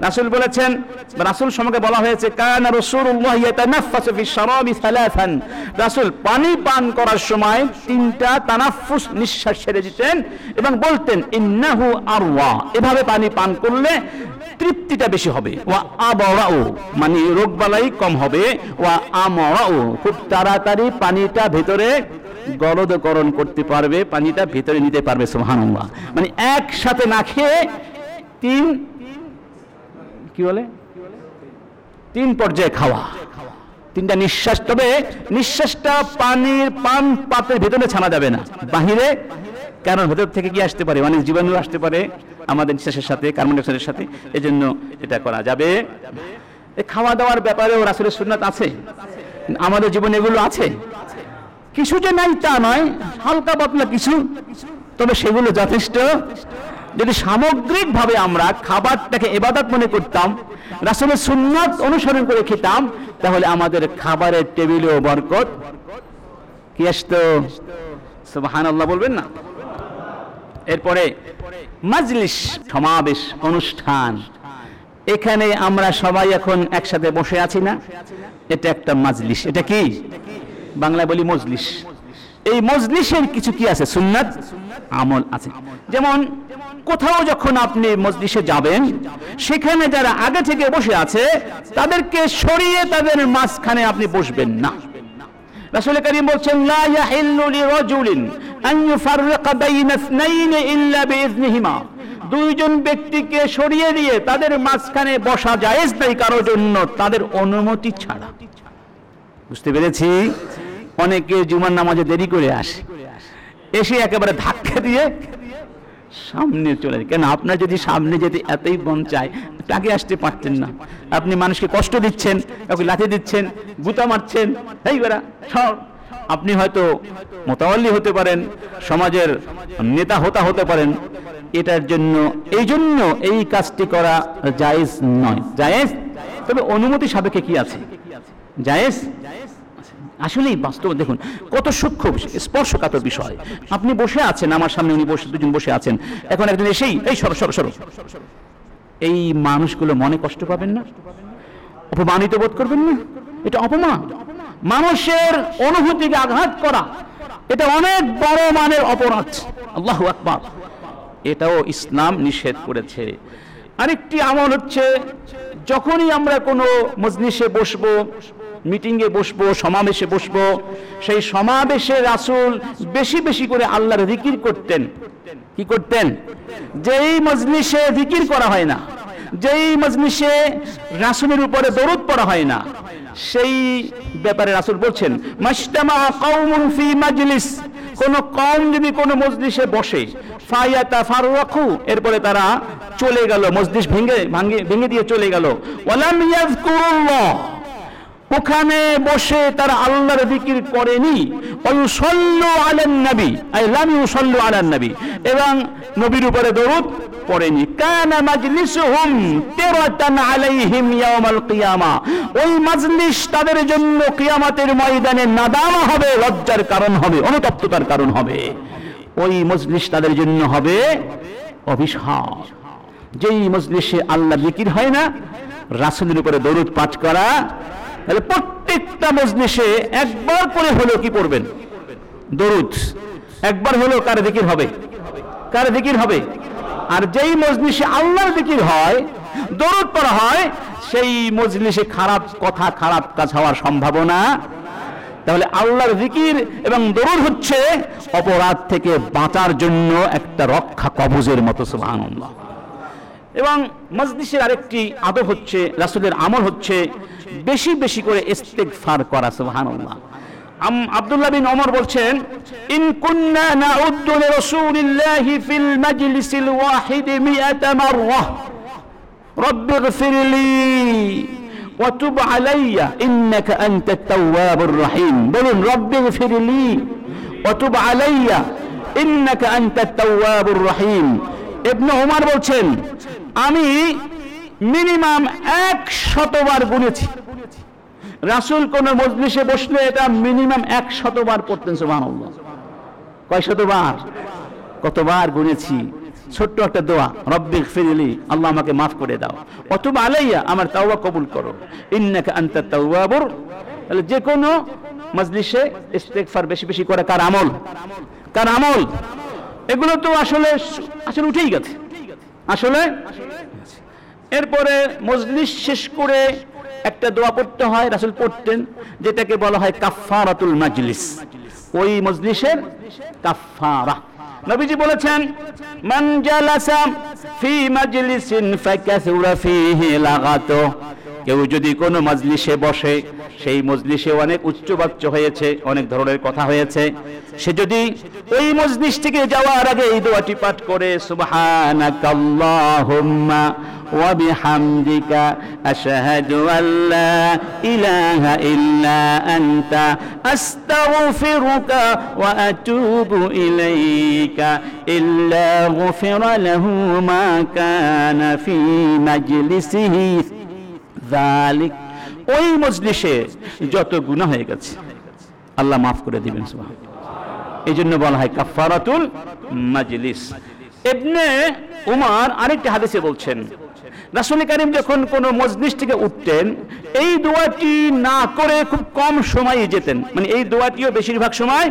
রাসুল বলেছেন, রাসুল সম্পর্কে বলা হয়েছে, কানা রাসূলুল্লাহ ইয়াতানাফফাসু ফি শারাবি সালাসান। রাসূল পানি পান করার সময় তিনটা তানাফুস নিঃশ্বাস ছেড়ে দিতেন এবং বলতেন, ইন্নাহু আরওয়া। এভাবে পানি পান করলে তৃপ্তিটা বেশি হবে। ওয়া আবরাউ। মানে রোগবালাই কম হবে। ওয়া আমরাউ। খুব তাড়াতাড়ি পানিটা ভেতরে গলদকরণ করতে পারবে, পানিটা ভেতরে নিতে পারবে, সুবহানাল্লাহ। মানে একসাথে না খেয়ে তিন কি বলে? তিন পর্যায়ে খাওয়া। তিনটা নিঃশ্বাস, তবে নিঃশ্বাসটা পানির পান পাত্রের ভেতরে ছানা যাবে না। বাহিরে, কারণ ভেতর থেকে কি আসতে পারে? অনেক জীবাণু আসতে পারে আমাদের নিঃশ্বাসের সাথে, কার্বন ডাইঅক্সাইডের সাথে। এজন্য এটা করা যাবে। খাওয়া দাওয়ার ব্যাপারেও রাসুলের সুন্নাত আছে। আমাদের জীবনে এগুলো আছে। কিছু যে নাই তা নয়, হালকা পাতলা কিছু, তবে সেগুলো যথেষ্ট। যদি সামগ্রিকভাবে আমরা খাবারটাকে এবাদত মনে করতাম, রাসুলের সুন্নাত অনুসরণ করে খেতাম, তাহলে আমাদের খাবারের টেবিলেও বরকত। কি আসতো? সুবহান আল্লাহ বলবেন না? এরপরে মাজলিস, সমাবেশ, অনুষ্ঠান। এখানে আমরা সবাই এখন একসাথে বসে আছি না? এটা একটা মাজলিস। এটা কি? বাংলায় বলি মজলিস। এই মজলিসের কিছু কি আছে? সুন্নাত? আমল আছে। যেমন, কোথাও যখন আপনি মজলিসে যাবেন, সেখানে যারা আগে থেকে বসে আছে, তাদেরকে সরিয়ে তাদের মাঝখানে আপনি বসবেন না। রাসূল করিম বলছেন, লা ইয়াহিল্লু লিরাজুলিন আন বাইনা ইল্লা বিইذনিহিমা দুইজন ব্যক্তিকে সরিয়ে দিয়ে তাদের মাঝখানে বসা জায়েজ নাই কারোর জন্য, তাদের অনুমতি ছাড়া। বুঝতে পেরেছি? অনেকে জুমার নামাজে দেরি করে আসে। এসে একেবারে ধাক্কা দিয়ে সামনে চলে যায়। কেন আপনার যদি সামনে যেতে এতই মন চায় তাকে আসতে পারতেন না। আপনি মানুষকে কষ্ট দিচ্ছেন, কাউকে লাথি দিচ্ছেন, গুতা মারছেন, এই বেড়া, সব। আপনি হয়তো মোতাবল্লি হতে পারেন, সমাজের নেতা হতা হতে পারেন। এটার জন্য, এই জন্য এই কাজটি করা জায়েজ নয়। জায়েজ? তবে অনুমতি সাপেক্ষে কি আছে? জায়েজ? আসলেই বাস্তব, দেখুন, কত সূক্ষ্ম স্পর্শকাতর বিষয়। আপনি বসে আছেন, আমার সামনে উনি বসে, দুজন বসে আছেন। এখন একজন এসেই, এই সরো সরো সরো। এই মানুষগুলো মনে কষ্ট পাবেন না? অপমানিত বোধ করবেন না? এটা অপমান। মানুষের অনুভূতিকে আঘাত করা, এটা অনেক বড় মানের অপরাধ। আল্লাহ আকবার। এটাও ইসলাম নিষেধ করেছে। আরেকটি আমল হচ্ছে, যখনই আমরা কোনো মজলিসে বসবো মিটিংয়ে বসবো, সমাবেশে বসবো। সেই সমাবেশে রাসূল বেশি বেশি করে আল্লাহর জিকির করতেন। কি করতেন? যেই মজলিসে জিকির করা হয় না, যেই মজলিসে রাসূলের উপরে দরুদ পড়া হয় না, সেই ব্যাপারে রাসুল বলছেন মাসতামা কওমুন ফি মাজলিস। কোন কম যদি কোনো মজলিসে বসে ফায়াতা ফাররাকু, এরপরে তারা চলে গেল, মজলিস ভেঙে, ভাঙে দিয়ে চলে গেল। ওয়ালাম ওখানে বসে তারা আল্লাহর জিকির করেনি। ওয়ুসাল্লু আলান নবী, আই লাম ইউসাল্লু আলান নবী। এবং নবীর উপরে দরুদ পড়েনি। কানা মাজলিসুহুম তিরাতান আলাইহিম ইয়াউমাল কিয়ামা। ওই মাজলিস তাদের জন্য কিয়ামতের ময়দানে নাদামা হবে, লজ্জার কারণ হবে, অনুতপ্ততার কারণ হবে। ওই মজলিস তাদের জন্য হবে অভিশাপ। যেই মজলিসে আল্লাহ জিকির হয় না, রাসূলের উপরে দরুদ পাঠ করা তাহলে প্রত্যেকটা মজলিসে একবার করে হলো কি পড়বেন? দরুদ। একবার হলো কার জিকির হবে? কার জিকির হবে? আর যেই মজলিসে আল্লাহর জিকির হয়, দরুদ পড়া হয়, সেই মজলিসে খারাপ কথা, খারাপ কাজ হওয়ার সম্ভাবনা। তাহলে আল্লাহর জিকির এবং দরুদ হচ্ছে অপরাধ থেকে বাঁচার জন্য একটা রক্ষা কবজের মতো, সুবহানাল্লাহ। এবং মজলিসের আরেকটি আদব হচ্ছে রাসূলের আমল হচ্ছে বেশি বেশি করে ইস্তেগফার করা সুবহানাল্লাহ আম আব্দুল্লাহ বিন ওমর বলছেন ইন কুন্না নাউদ্দু লিরাসূলিল্লাহি ফিল মাজলিসিল ওয়াহিদ মিআতা মাররাহ رب اغفر لي وتب علي إنك أنت التواب الرحيم بلن رب اغفر لي وتب علي إنك أنت التواب الرحيم ابن عمر বলছেন আমি মিনিমাম এক শতবার গুনেছি রাসুল কোন মজলিসে বসলে এটা মিনিমাম এক শতবার পড়তেন, সুবহানাল্লাহ। কয় শতবার? কতবার গুনেছি ছোট্ট একটা দোয়া রব্বিক ফিরলি আল্লাহ আমাকে মাফ করে দাও। অথবা আলাইয়া, আমার তাওবা কবুল করো। ইন্নাকা আনতা তাওয়াবুর। তাহলে যে কোনো মজলিসে ইস্তেগফার বেশি বেশি করে, কার আমল? কার আমল? এগুলো তো আসলে আসলে উঠেই গেছে। আসলে? এরপরে মজলিস শেষ করে একটা দোয়া পড়তে হয়, রাসুল পড়তেন, যেটাকে বলা হয় কাফারাতুল মাজলিস। ওই মজলিসের কাফারা নবীজি বলেছেন, মান ফি মাজলিসিন ফাকাসুরা ফিহি লাগাতো। কেউ যদি কোনো মজলিসে বসে, সেই মজলিসে অনেক উচ্চবাচ্য হয়েছে, অনেক ধরনের কথা হয়েছে। সে যদি ওই মজলিস থেকে যাওয়ার আগে এই দোয়াটি পাঠ করে, সুবহানাকাল্লাহুম্মা ওয়া বিহামদিকা আশহাদু আল্লা ইলাহা ইল্লা আনতা আস্তাগফিরুকা ওয়া আতুবু ইলাইকা ইল্লা গুফিরা লাহু মা কানা ফি মাজলিসিহি। যালিক। ওই মজলিসে যত গুনাহ হয়ে গেছে, আল্লাহ মাফ করে দিবেন এই জন্য বলা হয় কাফারাতুল মাজলিস। ইবনে উমার আরেকটি হাদিসে বলছেন, রাসূল কারীম যখন কোন মজলিস থেকে উঠতেন, এই দোয়াটি না করে খুব কম সময়ে যেতেন। মানে এই দোয়াটিও বেশিরভাগ সময়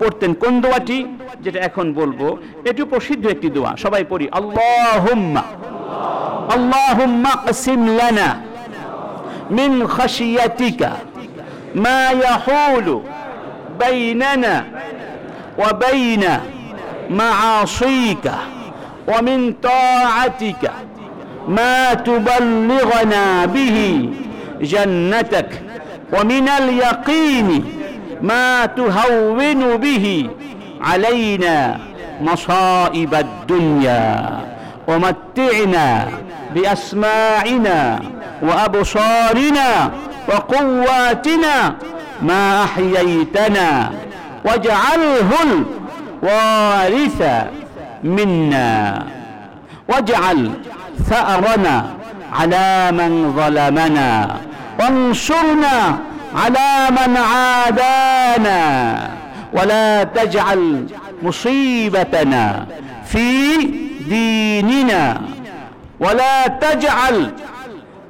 পড়তেন। কোন দোয়াটি? যেটা এখন বলব, এটি প্রসিদ্ধ একটি দোয়া। সবাই পড়ি, আল্লাহুম্মা। اللهم اقسم لنا من خشيتك ما يحول بيننا وبين معاصيك ومن طاعتك ما تبلغنا به جنتك ومن اليقين ما تهون به علينا مصائب الدنيا ومتعنا بأسماعنا وأبصارنا وقواتنا ما أحييتنا واجعله الوارث منا واجعل ثأرنا على من ظلمنا وانصرنا على من عادانا ولا تجعل مصيبتنا في ديننا ولا تجعل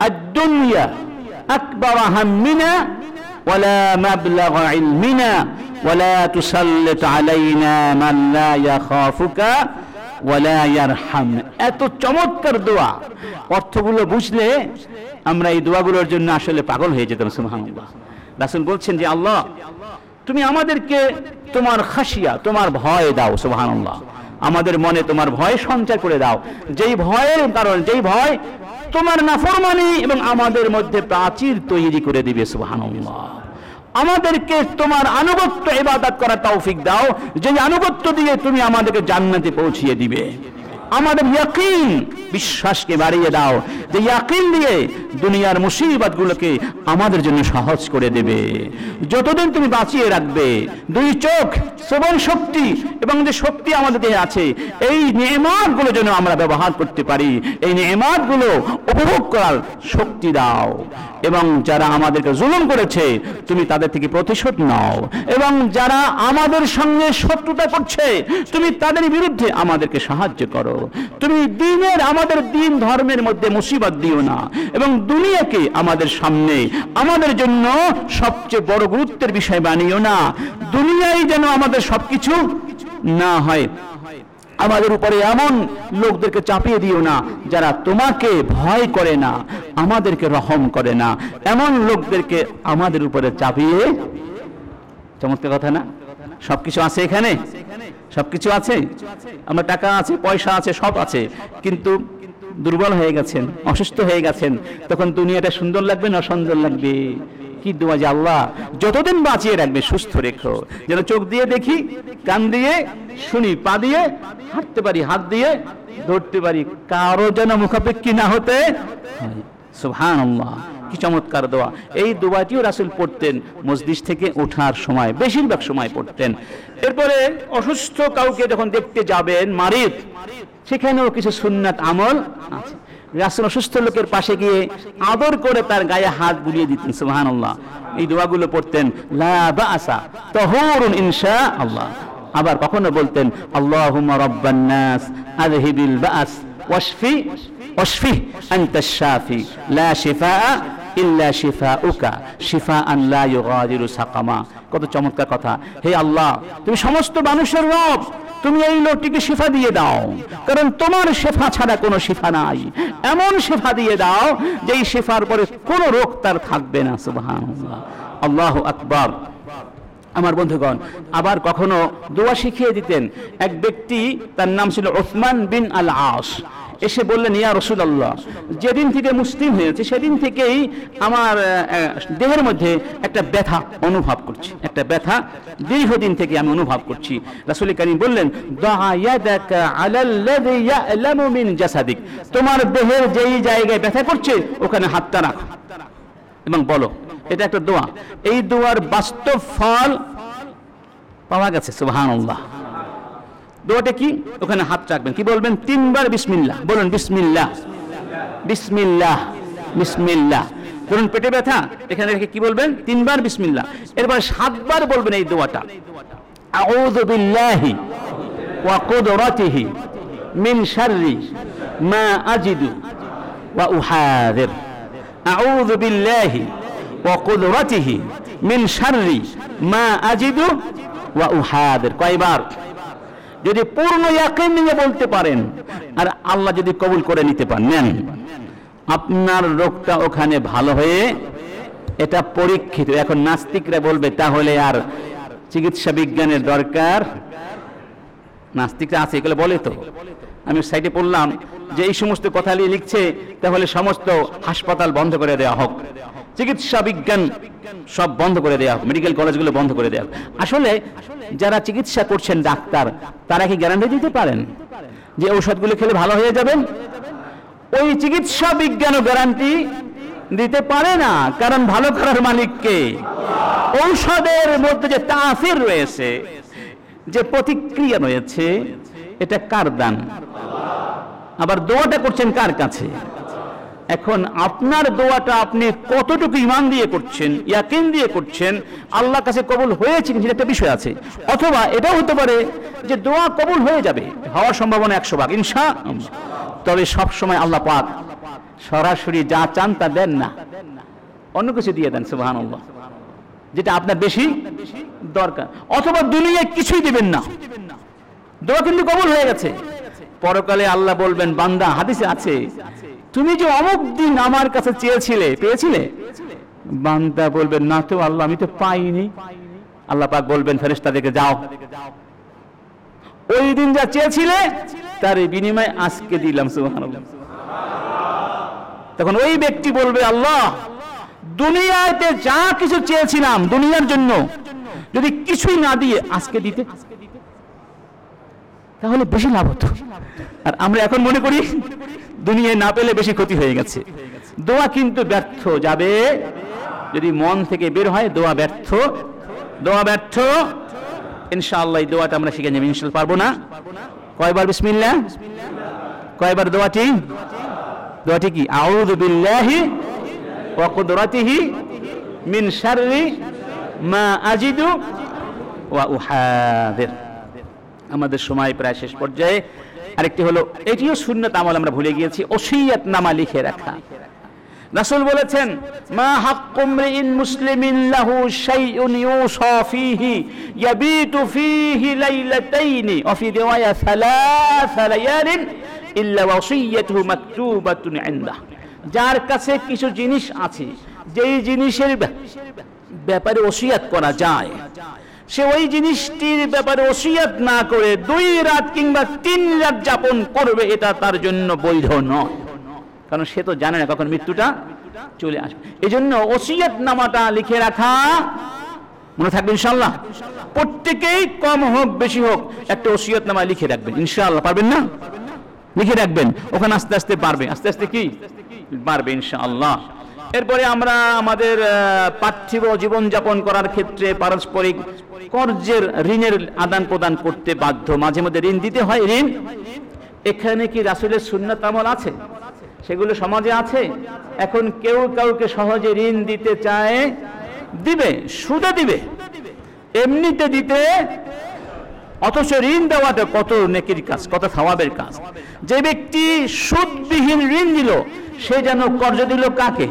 الدنيا أكبر همنا ولا مبلغ علمنا ولا تسلط علينا من لا يخافك ওয়ালা ইয়ারহাম এত চমৎকার দোয়া অর্থগুলো বুঝলে আমরা এই দোয়াগুলোর জন্য আসলে পাগল হয়ে যেতাম সুবহানাল্লাহ রাসূল বলছেন যে আল্লাহ তুমি আমাদেরকে তোমার খাসিয়া তোমার ভয় দাও সুবহানাল্লাহ আমাদের মনে তোমার ভয় সঞ্চার করে দাও। যেই ভয়ের কারণ, যেই ভয় তোমার নাফরমানি এবং আমাদের মধ্যে প্রাচীর তৈরি করে দিবে, সুবহানাল্লাহ। আমাদেরকে তোমার আনুগত্য ইবাদত করার তৌফিক দাও যে আনুগত্য দিয়ে তুমি আমাদেরকে জান্নাতে পৌঁছিয়ে দিবে। আমাদের ইয়াকিন, বিশ্বাসকে বাড়িয়ে দাও। যে ইয়াকিন দিয়ে দুনিয়ার মুসিবতগুলোকে আমাদের জন্য সহজ করে দেবে। যতদিন তুমি বাঁচিয়ে রাখবে, দুই চোখ, শ্রবণ শক্তি এবং যে শক্তি আমাদের দেহে আছে, এই নিয়মাতগুলো যেন আমরা ব্যবহার করতে পারি, এই নিয়মাতগুলো উপভোগ করার শক্তি দাও। এবং যারা আমাদেরকে জুলুম করেছে, তুমি তাদের থেকে প্রতিশোধ নাও। এবং যারা আমাদের সঙ্গে শত্রুতা করছে, তুমি তাদের বিরুদ্ধে আমাদেরকে সাহায্য করো। তুমি দিনের, আমাদের দিন ধর্মের মধ্যে মুসিবত দিও না। এবং দুনিয়াকে আমাদের সামনে, আমাদের জন্য সবচেয়ে বড় গুরুত্বের বিষয় বানিও না। দুনিয়াই যেন আমাদের সবকিছু না হয় আমাদের উপরে এমন লোকদেরকে চাপিয়ে দিও না যারা তোমাকে ভয় করে না, আমাদেরকে রহম করে না। এমন লোকদেরকে আমাদের উপরে চাপিয়ে চমৎকার কথা না? সবকিছু আছে এখানে? সবকিছু আছে? আমার টাকা আছে, পয়সা আছে, সব আছে। কিন্তু দুর্বল হয়ে গেছেন, অসুস্থ হয়ে গেছেন, তখন দুনিয়াটা সুন্দর লাগবে না সুন্দর লাগবে? কি দোয়া যে আল্লাহ, যতদিন বাঁচিয়ে রাখবে, সুস্থ রেখো। যেন চোখ দিয়ে দেখি, কান দিয়ে শুনি, পা দিয়ে হাঁটতে পারি, হাত দিয়ে ধরতে পারি, কারও যেন মুখাপেক্ষী না হতে সুহান কি চমৎকার দোয়া। এই দোয়াটিও রাসুল পড়তেন, মসজিদ থেকে ওঠার সময়, বেশিরভাগ সময় পড়তেন। এরপরে অসুস্থ কাউকে যখন দেখতে যাবেন, মারিদ সেখানেও কিছু সুন্নাত আমল আছে। রাসুল অসুস্থ লোকের পাশে গিয়ে আদর করে তার গায়ে হাত বুলিয়ে দিতেন সুহান এই দোয়াগুলো পড়তেন, লা বাসা তহরুন আল্লাহ। আবার কখনো বলতেন আল্লাহ রাব্বান নাস আযহিবিল বাস ওয়াশফি ওয়াশফি শাফি, লা শিফা ইল্লা শিফাউকা, শিফাআন লা ইউগাদিরু সাকামা। কত চমৎকার কথা। হে আল্লাহ, তুমি সমস্ত মানুষের রব, তুমি এই লোকটিকে শেফা দিয়ে দাও। কারণ তোমার শেফা ছাড়া কোনো শেফা নাই। এমন শেফা দিয়ে দাও যে এই শেফার পরে কোনো রোগ তার থাকবে না, সুবহানাল্লাহ। আল্লাহ আকবার। আমার বন্ধুগণ, আবার কখনো দোয়া শিখিয়ে দিতেন। এক ব্যক্তি, তার নাম ছিল ওসমান বিন আল আস এসে বললেন, ইয়া রসুল্লাহ যেদিন থেকে মুসলিম হয়েছে, সেদিন থেকেই আমার দেহের মধ্যে একটা ব্যথা অনুভব করছি। একটা ব্যথা দীর্ঘদিন থেকে আমি অনুভব করছি। রাসুল করিম বললেন তোমার দেহের যেই জায়গায় ব্যথা করছে, ওখানে হাতটা রাখো এবং বলো এটা একটা দোয়া। এই দোয়ার বাস্তব ফল পাওয়া গেছে সুবাহান দোয়াটা কি? ওখানে হাত রাখবেন। কি বলবেন? তিনবার বিসমিল্লাহ। বলুন, বিসমিল্লাহ। বিসমিল্লাহ বিসমিল্লাহ। ধরুন পেটে ব্যথা, এখানে রেখে কি বলবেন? তিনবার বিসমিল্লাহ। এরপর সাতবার বলবেন এই দোয়াটা। আউযু বিল্লাহি ওয়া কুদরাতিহি মিন শাররি মা আজিদু ওয়া উহাদির। আউযু বিল্লাহি ওয়া কুদরাতিহি মিন মা আজিদু কয়বার? যদি পূর্ণ ইয়াকিন নিয়ে বলতে পারেন, আর আল্লাহ যদি কবুল করে নিতে পারেন আপনার রোগটা ওখানে ভালো হয়ে এটা পরীক্ষিত। এখন নাস্তিকরা বলবে, তাহলে আর চিকিৎসা বিজ্ঞানের দরকার? নাস্তিকরা আছে, এগুলো বলে তো। আমি সাইডে পড়লাম যে এই সমস্ত কথা লিখছে, তাহলে সমস্ত হাসপাতাল বন্ধ করে দেওয়া হোক। চিকিৎসা বিজ্ঞান সব বন্ধ করে দেওয়া হোক মেডিকেল কলেজগুলো বন্ধ করে দেওয়া আসলে যারা চিকিৎসা করছেন ডাক্তার, তারা কি গ্যারান্টি দিতে পারেন যে ঔষধগুলো খেলে ভালো হয়ে যাবেন ওই চিকিৎসা বিজ্ঞানও গ্যারান্টি দিতে পারে না, কারণ ভালো করার মালিককে ঔষধের মধ্যে যে তাফির রয়েছে, যে প্রতিক্রিয়া রয়েছে, এটা কার দান? আবার দোয়াটা করছেন কার কাছে? এখন আপনার দোয়াটা আপনি কতটুকু ইমান দিয়ে করছেন, ইয়াকিন দিয়ে করছেন আল্লাহ কাছে কবুল হয়েছে কিন্তু একটা বিষয় আছে। অথবা এটাও হতে পারে যে দোয়া কবুল হয়ে যাবে, হওয়ার সম্ভাবনা একশো ভাগ, ইনশা তবে সব সময় আল্লাহ পাক সরাসরি যা চান তা দেন না। অন্য কিছু দিয়ে দেন সুবাহান যেটা আপনার বেশি দরকার। অথবা দুনিয়ায় কিছুই দিবেন না। দোয়া কিন্তু কবুল হয়ে গেছে। পরকালে আল্লাহ বলবেন, বান্দা, হাদিসে আছে তুমি যে অমুক দিন আমার কাছে চেয়েছিলে, পেয়েছিলে? বান্দা বলবেন না তো আল্লাহ, আমি তো পাইনি। আল্লাহ পাক বলবেন, ফেরেশতাদেরকে যাও। ওই দিন যা চেয়েছিলে, তার বিনিময়ে আজকে দিলাম, সুবহানাল্লাহ। তখন ওই ব্যক্তি বলবে, আল্লাহ, দুনিয়াতে যা কিছু চেয়েছিলাম দুনিয়ার জন্য, যদি কিছুই না দিয়ে আজকে দিতে, তাহলে বেশি লাভ হতো। আর আমরা এখন মনে করি দুনিয়ায় না পেলে বেশি ক্ষতি হয়ে গেছে। দোয়া কিন্তু ব্যর্থ যাবে। যদি মন থেকে বের হয়, দোয়া ব্যর্থ। দোয়া ব্যর্থ। ইনশাআল্লাহ এই দোয়াটা আমরা শিখে নেব ইনশাল্লাহ পারব না। কয়বার বিসমিল্লা কয়বার দোয়াটি? দোয়াটি কি? আউযু বিল্লাহি ওয়া কুদরাতিহি মিন শাররি মা আজিদু ওয়া উহাদির। আমাদের সময় প্রায় শেষ পর্যায়ে। আরেকটি হলো, এটিও সুন্নত আমল আমরা ভুলে গিয়েছি, ওসিয়াত নামা লিখে রাখা। রাসূল বলেছেন, মা হাক্কুম রিইন মুসলিমিন লাহু শাইউন ইউসা ফীহি ইয়াবিতু ফীহি লাইলাতাইন ওয়া ফি রিওয়ায়া সালাস লায়ালিন ইল্লা ওয়াসিয়াতুহু মাকতুবাতুন ইনদাহ। যার কাছে কিছু জিনিস আছে, যেই জিনিসের ব্যাপারে ওসিয়াত করা যায় সে ওই জিনিসটির ব্যাপারে ওসিয়াত না করে দুই রাত কিংবা তিন রাত যাপন করবে, এটা তার জন্য বৈধ নয়। কারণ সে তো জানে না কখন মৃত্যুটা চলে আসবে। এই জন্য ওসিয়াত নামাটা লিখে রাখা মনে থাকবে ইনশাল্লাহ প্রত্যেকেই কম হোক, বেশি হোক, একটা ওসিয়ত নামা লিখে রাখবেন। ইনশাল্লাহ পারবেন না? লিখে রাখবেন। ওখানে আস্তে আস্তে পারবে আস্তে আস্তে কি? পারবে ইনশাআল্লাহ। এরপরে আমরা আমাদের পার্থিব জীবনযাপন করার ক্ষেত্রে পারস্পরিক কর্জের ঋণের আদান প্রদান করতে বাধ্য। মাঝে মধ্যে ঋণ দিতে হয়, ঋণ। এখানে কি রাসুলের সুন্নাত আছে? সেগুলো সমাজে আছে? এখন কেউ কাউকে সহজে ঋণ দিতে চায়, দিবে, সুদে দিবে। এমনিতে দিতে, অথচ ঋণ দেওয়াটা কত নেকির কাজ, কত সওয়াবের কাজ। যে ব্যক্তি সুদবিহীন ঋণ দিল সে যেন কর্জ দিল কাকে?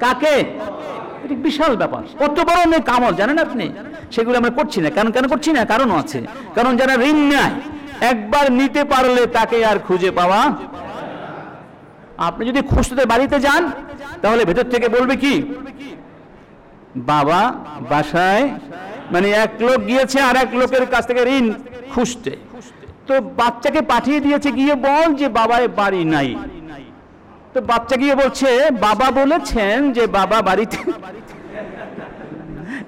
কাকে? বিশাল ব্যাপার। কত বড় নেক আমল, জানেন আপনি? সেগুলো আমরা করছি না। কেন কেন করছি না? কারণ আছে। কারণ যারা ঋণ নেয়, একবার নিতে পারলে তাকে আর খুঁজে পাওয়া আপনি যদি খুঁজতে বাড়িতে যান, তাহলে ভেতর থেকে বলবে কি? বাবা, বাসায় মানে এক লোক গিয়েছে আর এক লোকের কাছ থেকে ঋণ খুঁজতে। তো বাচ্চাকে পাঠিয়ে দিয়েছে, গিয়ে বল যে বাবায় বাড়ি নাই। তো বাচ্চা গিয়ে বলছে, বাবা বলেছেন যে বাবা বাড়িতে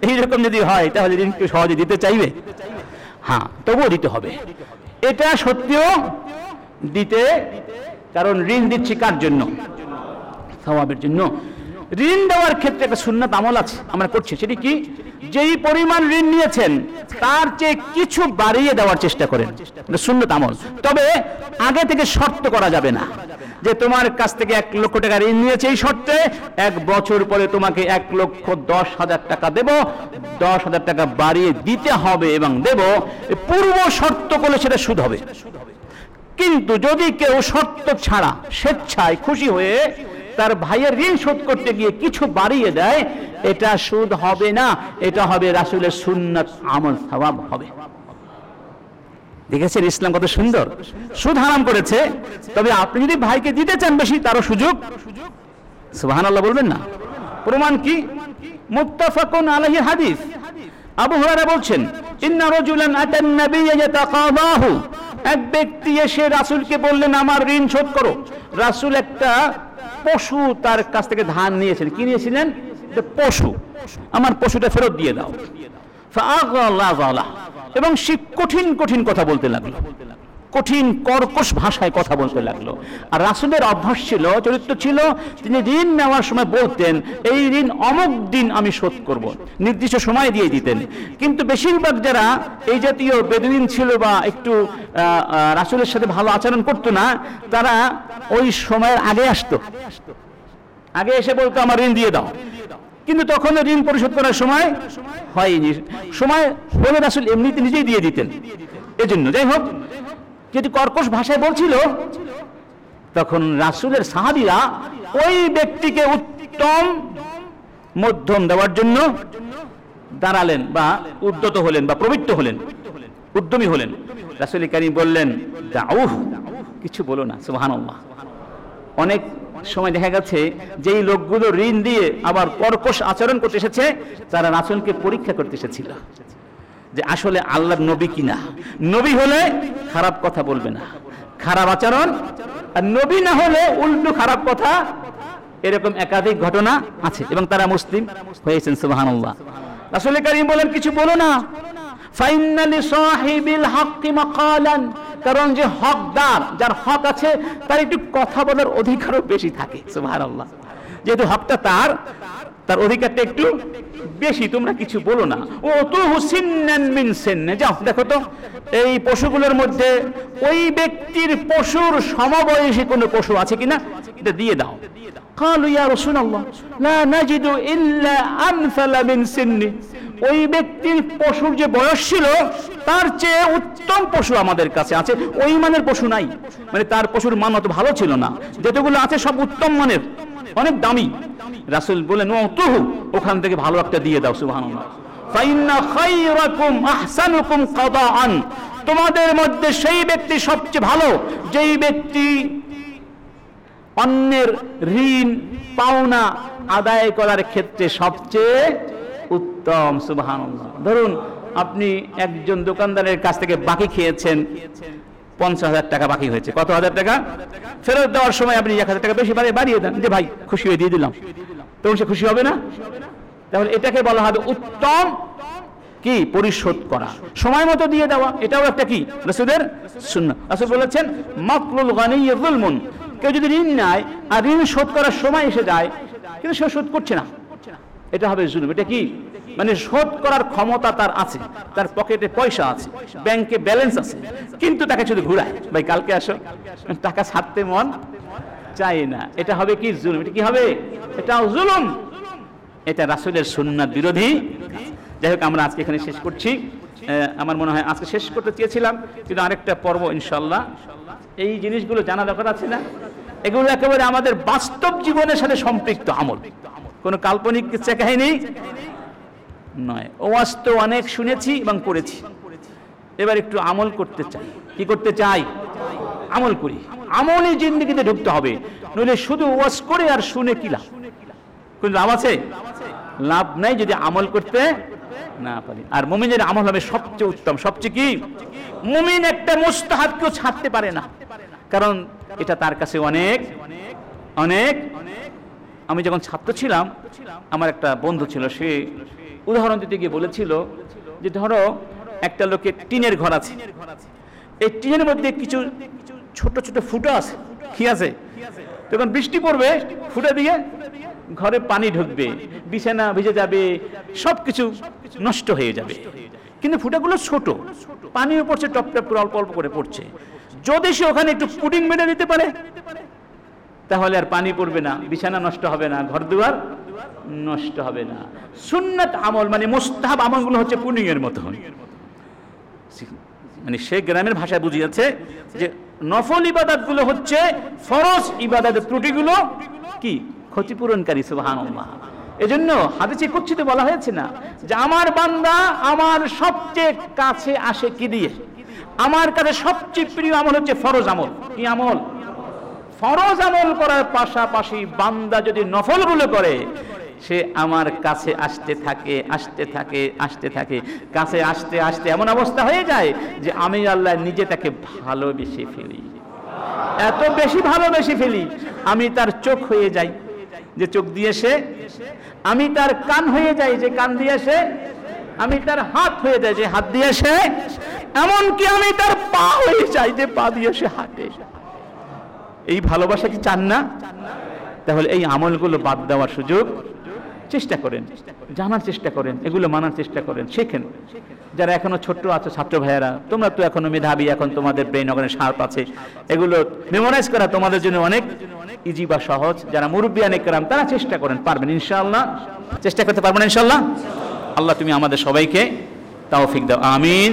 এইরকম যদি হয়, তাহলে ঋণ সহজে দিতে চাইবে? হ্যাঁ তবুও দিতে হবে। এটা সত্যিও দিতে কারণ ঋণ দিচ্ছি কার জন্য? সওয়াবের জন্য। ঋণ দেওয়ার ক্ষেত্রে একটা সুন্নাত আমল আছে, আমরা করছি। সেটি কি? যেই পরিমাণ ঋণ নিয়েছেন, তার চেয়ে কিছু বাড়িয়ে দেওয়ার চেষ্টা করেন। সুন্নাত আমল। তবে আগে থেকে শর্ত করা যাবে না। যে তোমার কাছ থেকে এক লক্ষ টাকা ঋণ নিয়েছে এই শর্তে, এক বছর পরে তোমাকে এক লক্ষ দশ হাজার টাকা দেব। দশ হাজার টাকা বাড়িয়ে দিতে হবে এবং দেব। পূর্ব শর্ত করলে সেটা সুদ হবে। কিন্তু যদি কেউ শর্ত ছাড়া স্বেচ্ছায় খুশি হয়ে তার ভাইয়ের ঋণ শোধ করতে গিয়ে কিছু বাড়িয়ে দেয়, এটা সুদ হবে না। এটা হবে রাসুলের সুন্নাত আমল সওয়াব হবে। দেখেছেন ইসলাম কত সুন্দর? সুদ হারাম করেছে। তবে আপনি যদি ভাইকে দিতে চান বেশি, তারও সুযোগ। সুবহানাল্লাহ বলবেন না? প্রমাণ কি? মুত্তাফাকুন আলাইহি হাদিস। আবু হুরায়রা বলছেন, ইন্না রাজুলান আতান নাবিয়্যা ইয়াতাকাদাহু। এক ব্যক্তি এসে রাসূলকে বললেন, আমার ঋণ শোধ করো। রাসূল একটা পশু তার কাছ থেকে ধান নিয়েছেন। কি নিয়েছিলেন? পশু। আমার পশুটা ফেরত দিয়ে দাও। ফাআগাল্লাহ এবং সে কঠিন কঠিন কথা বলতে লাগল। কঠিন, কর্কশ ভাষায় কথা বলতে লাগল। আর রাসুলের অভ্যাস ছিল, চরিত্র ছিল, তিনি ঋণ নেওয়ার সময় বলতেন, এই ঋণ অমুক দিন আমি শোধ করব। নির্দিষ্ট সময় দিয়ে দিতেন। কিন্তু বেশিরভাগ যারা এই জাতীয় বেদুইন ছিল বা একটু রাসুলের সাথে ভালো আচরণ করতো না, তারা ওই সময়ের আগে আসতো। আগে এসে বলতো, আমার ঋণ দিয়ে দাও। কিন্তু তখন ঋণ পরিশোধ করার সময় হয়নি। সময় হলে রাসুল এমনিতে নিজেই দিয়ে দিতেন। এজন্য যাই হোক যেটি কর্কশ ভাষায় বলছিল, তখন রাসুলের সাহাবিরা ওই ব্যক্তিকে উত্তম মধ্যম দেওয়ার জন্য দাঁড়ালেন বা উদ্যত হলেন বা প্রবৃত্ত হলেন, উদ্যমী হলেন। রাসুল করিম বললেন কিছু বলো না, সুবহানাল্লাহ। অনেক সময় দেখা গেছে যেই লোকগুলো ঋণ দিয়ে আবার কর্কশ আচরণ করতে এসেছে, তারা রাসুলকে পরীক্ষা করতে এসেছিল যে আসলে আল্লাহর নবী কিনা। নবী হলে খারাপ কথা বলবে না। খারাপ আচরণ আর নবী না হলে উল্টো খারাপ কথা। এরকম একাধিক ঘটনা আছে এবং তারা মুসলিম হয়েছেন, সুবহানাল্লাহ। রাসূল করিম বলেন, কিছু বলো না। ফাইনালি সাহিবিল হাক্কি মাকালান। কারণ যে হকদার যার হক আছে তার একটু কথা বলার অধিকারও বেশি থাকে সুবহানাল্লাহ যেহেতু হকটা তার তার অধিকারটা একটু বেশি তোমরা কিছু বলো না ও তো হুসিন্নান মিন সিন্নে যাও দেখো তো এই পশুগুলোর মধ্যে ওই ব্যক্তির পশুর সমবয়সী কোনো পশু আছে কিনা এটা দিয়ে দাও قالوا يا رسول الله لا نجد إلا أمثل من سني ওই ব্যক্তির পশুর যে বয়স ছিল, তার চেয়ে উত্তম পশু আমাদের কাছে আছে। ওই মানের পশু নাই। মানে তার পশুর মান অত ভালো ছিল না। যেতগুলো আছে সব উত্তম মানের, অনেক দামি। রাসূল বলেন ও তুহু, ওখান থেকে ভালো একটা দিয়ে দাও কাদাআন। তোমাদের মধ্যে সেই ব্যক্তি সবচেয়ে ভালো, যেই ব্যক্তি অন্যের ঋণ, পাওনা আদায় করার ক্ষেত্রে সবচেয়ে উত্তম, সুবহানাল্লাহ। ধরুন আপনি একজন দোকানদারের কাছ থেকে বাকি খেয়েছেন, পঞ্চাশ হাজার টাকা বাকি হয়েছে। কত হাজার টাকা? ফেরত দেওয়ার সময় আপনি এক হাজার টাকা বেশি বাড়িয়ে দেন। যে ভাই, খুশি হয়ে দিয়ে দিলাম। তখন সে খুশি হবে না? তাহলে এটাকে বলা হবে উত্তম কি? পরিশোধ করা। সময় মতো দিয়ে দেওয়া। এটাও একটা কি? রসুদের শূন্য রসুল বলেছেন, মকলুল গানি জুলমুন কেউ যদি ঋণ নেয় আর ঋণ শোধ করার সময় এসে যায়, কিন্তু সে শোধ করছে না। এটা হবে জুলুম। এটা কি? মানে শোধ করার ক্ষমতা তার আছে, তার পকেটে পয়সা আছে, ব্যাংকে ব্যালেন্স আছে, কিন্তু তাকে শুধু ঘুরায়। ভাই, কালকে আসো। টাকা ছাড়তে মন চাই না। এটা হবে কি জুলুম? এটা কি হবে? এটা জুলুম। এটা রাসুলের সুন্নাত বিরোধী যাই হোক, আমরা আজকে এখানে শেষ করছি। আমার মনে হয় আজকে শেষ করতে চেয়েছিলাম, কিন্তু আরেকটা পর্ব ইনশাল্লাহ এই জিনিসগুলো জানা দরকার আছে না? এগুলো একেবারে আমাদের বাস্তব জীবনের সাথে সম্পৃক্ত আমল। কোনো কাল্পনিক কিচ্ছা কাহিনী নয়। ওয়াজ তো অনেক শুনেছি এবং পড়েছি এবার একটু আমল করতে চাই। কি করতে চাই? আমল করি। আমলে জিন্দিগিতে ঢুকতে হবে। নইলে শুধু ওয়াজ করে আর শুনে কি লাভ? কোন লাভ আছে? লাভ নাই যদি আমল করতে না পারি। আর মুমিনের আমল হবে সবচেয়ে উত্তম। সবচেয়ে কি? মুমিন একটা মুস্তাহাব কেউ ছাড়তে পারে না। কারণ এটা তার কাছে অনেক অনেক আমি যখন ছাত্র ছিলাম, আমার একটা বন্ধু ছিল, সে উদাহরণ দিতে গিয়ে বলেছিল যে, ধরো একটা লোকের টিনের ঘর আছে। এই টিনের মধ্যে কিছু ছোট ছোট ফুটো আছে। কি আছে? তখন বৃষ্টি পড়বে, ফুটে দিয়ে ঘরে পানি ঢুকবে, বিছানা ভিজে যাবে সব কিছু নষ্ট হয়ে যাবে। কিন্তু ফুটাগুলো ছোট পানিও পড়ছে টপ টপ অল্প অল্প করে পড়ছে। যদি সে ওখানে একটু পুডিং মেরে দিতে পারে তাহলে আর পানি পড়বে না, বিছানা নষ্ট হবে না ঘর দুয়ার নষ্ট হবে না। সুন্নাত আমল মানে মুস্তাহাব আমলগুলো হচ্ছে পুডিং এর মতো। মানে সে গ্রামের ভাষায় বুঝিয়েছে যে নফল ইবাদতগুলো হচ্ছে ফরজ ইবাদতের ত্রুটিগুলো কি? ক্ষতিপূরণকারী, সুবহানাল্লাহ। এজন্য হাদিসে কুচ্ছিতে বলা হয়েছে না যে আমার বান্দা আমার সবচেয়ে কাছে আসে কি দিয়ে? আমার কাছে সবচেয়ে প্রিয় আমল হচ্ছে ফরজ আমল। কি আমল? ফরজ আমল করার পাশাপাশি বান্দা যদি নফলগুলো করে, সে আমার কাছে আসতে থাকে আসতে থাকে আসতে থাকে, কাছে আসতে আসতে এমন অবস্থা হয়ে যায় যে আমি আল্লাহ নিজে তাকে ভালোবেসে ফেলি। এত বেশি ভালোবেসে ফেলি, আমি তার চোখ হয়ে যাই, যে চোখ দিয়ে সে, আমি তার কান হয়ে যাই, যে কান দিয়ে সে, আমি তার হাত হয়ে যাই, যে হাত দিয়ে সে, এমনকি আমি তার পা হয়ে যাই, যে পা দিয়ে সে হাঁটে। এই ভালোবাসা কি চান না? তাহলে এই আমলগুলো বাদ দেওয়ার সুযোগ চেষ্টা করেন, জানার চেষ্টা করেন, এগুলো মানার চেষ্টা করেন, শেখেন। যারা এখনও ছোট্ট আছো ছাত্র ভাইয়েরা, তোমরা তো এখনও মেধাবী, এখন তোমাদের ব্রেন ওখানে শার্প আছে। এগুলো মেমোরাইজ করা তোমাদের জন্য অনেক ইজি বা সহজ। যারা মুরব্বী অনেক করাম তারা চেষ্টা করেন, পারবেন, ইনশাআল্লাহ। চেষ্টা করতে পারবেন ইনশাআল্লাহ? আল্লাহ, তুমি আমাদের সবাইকে তাওফিক দাও, আমিন।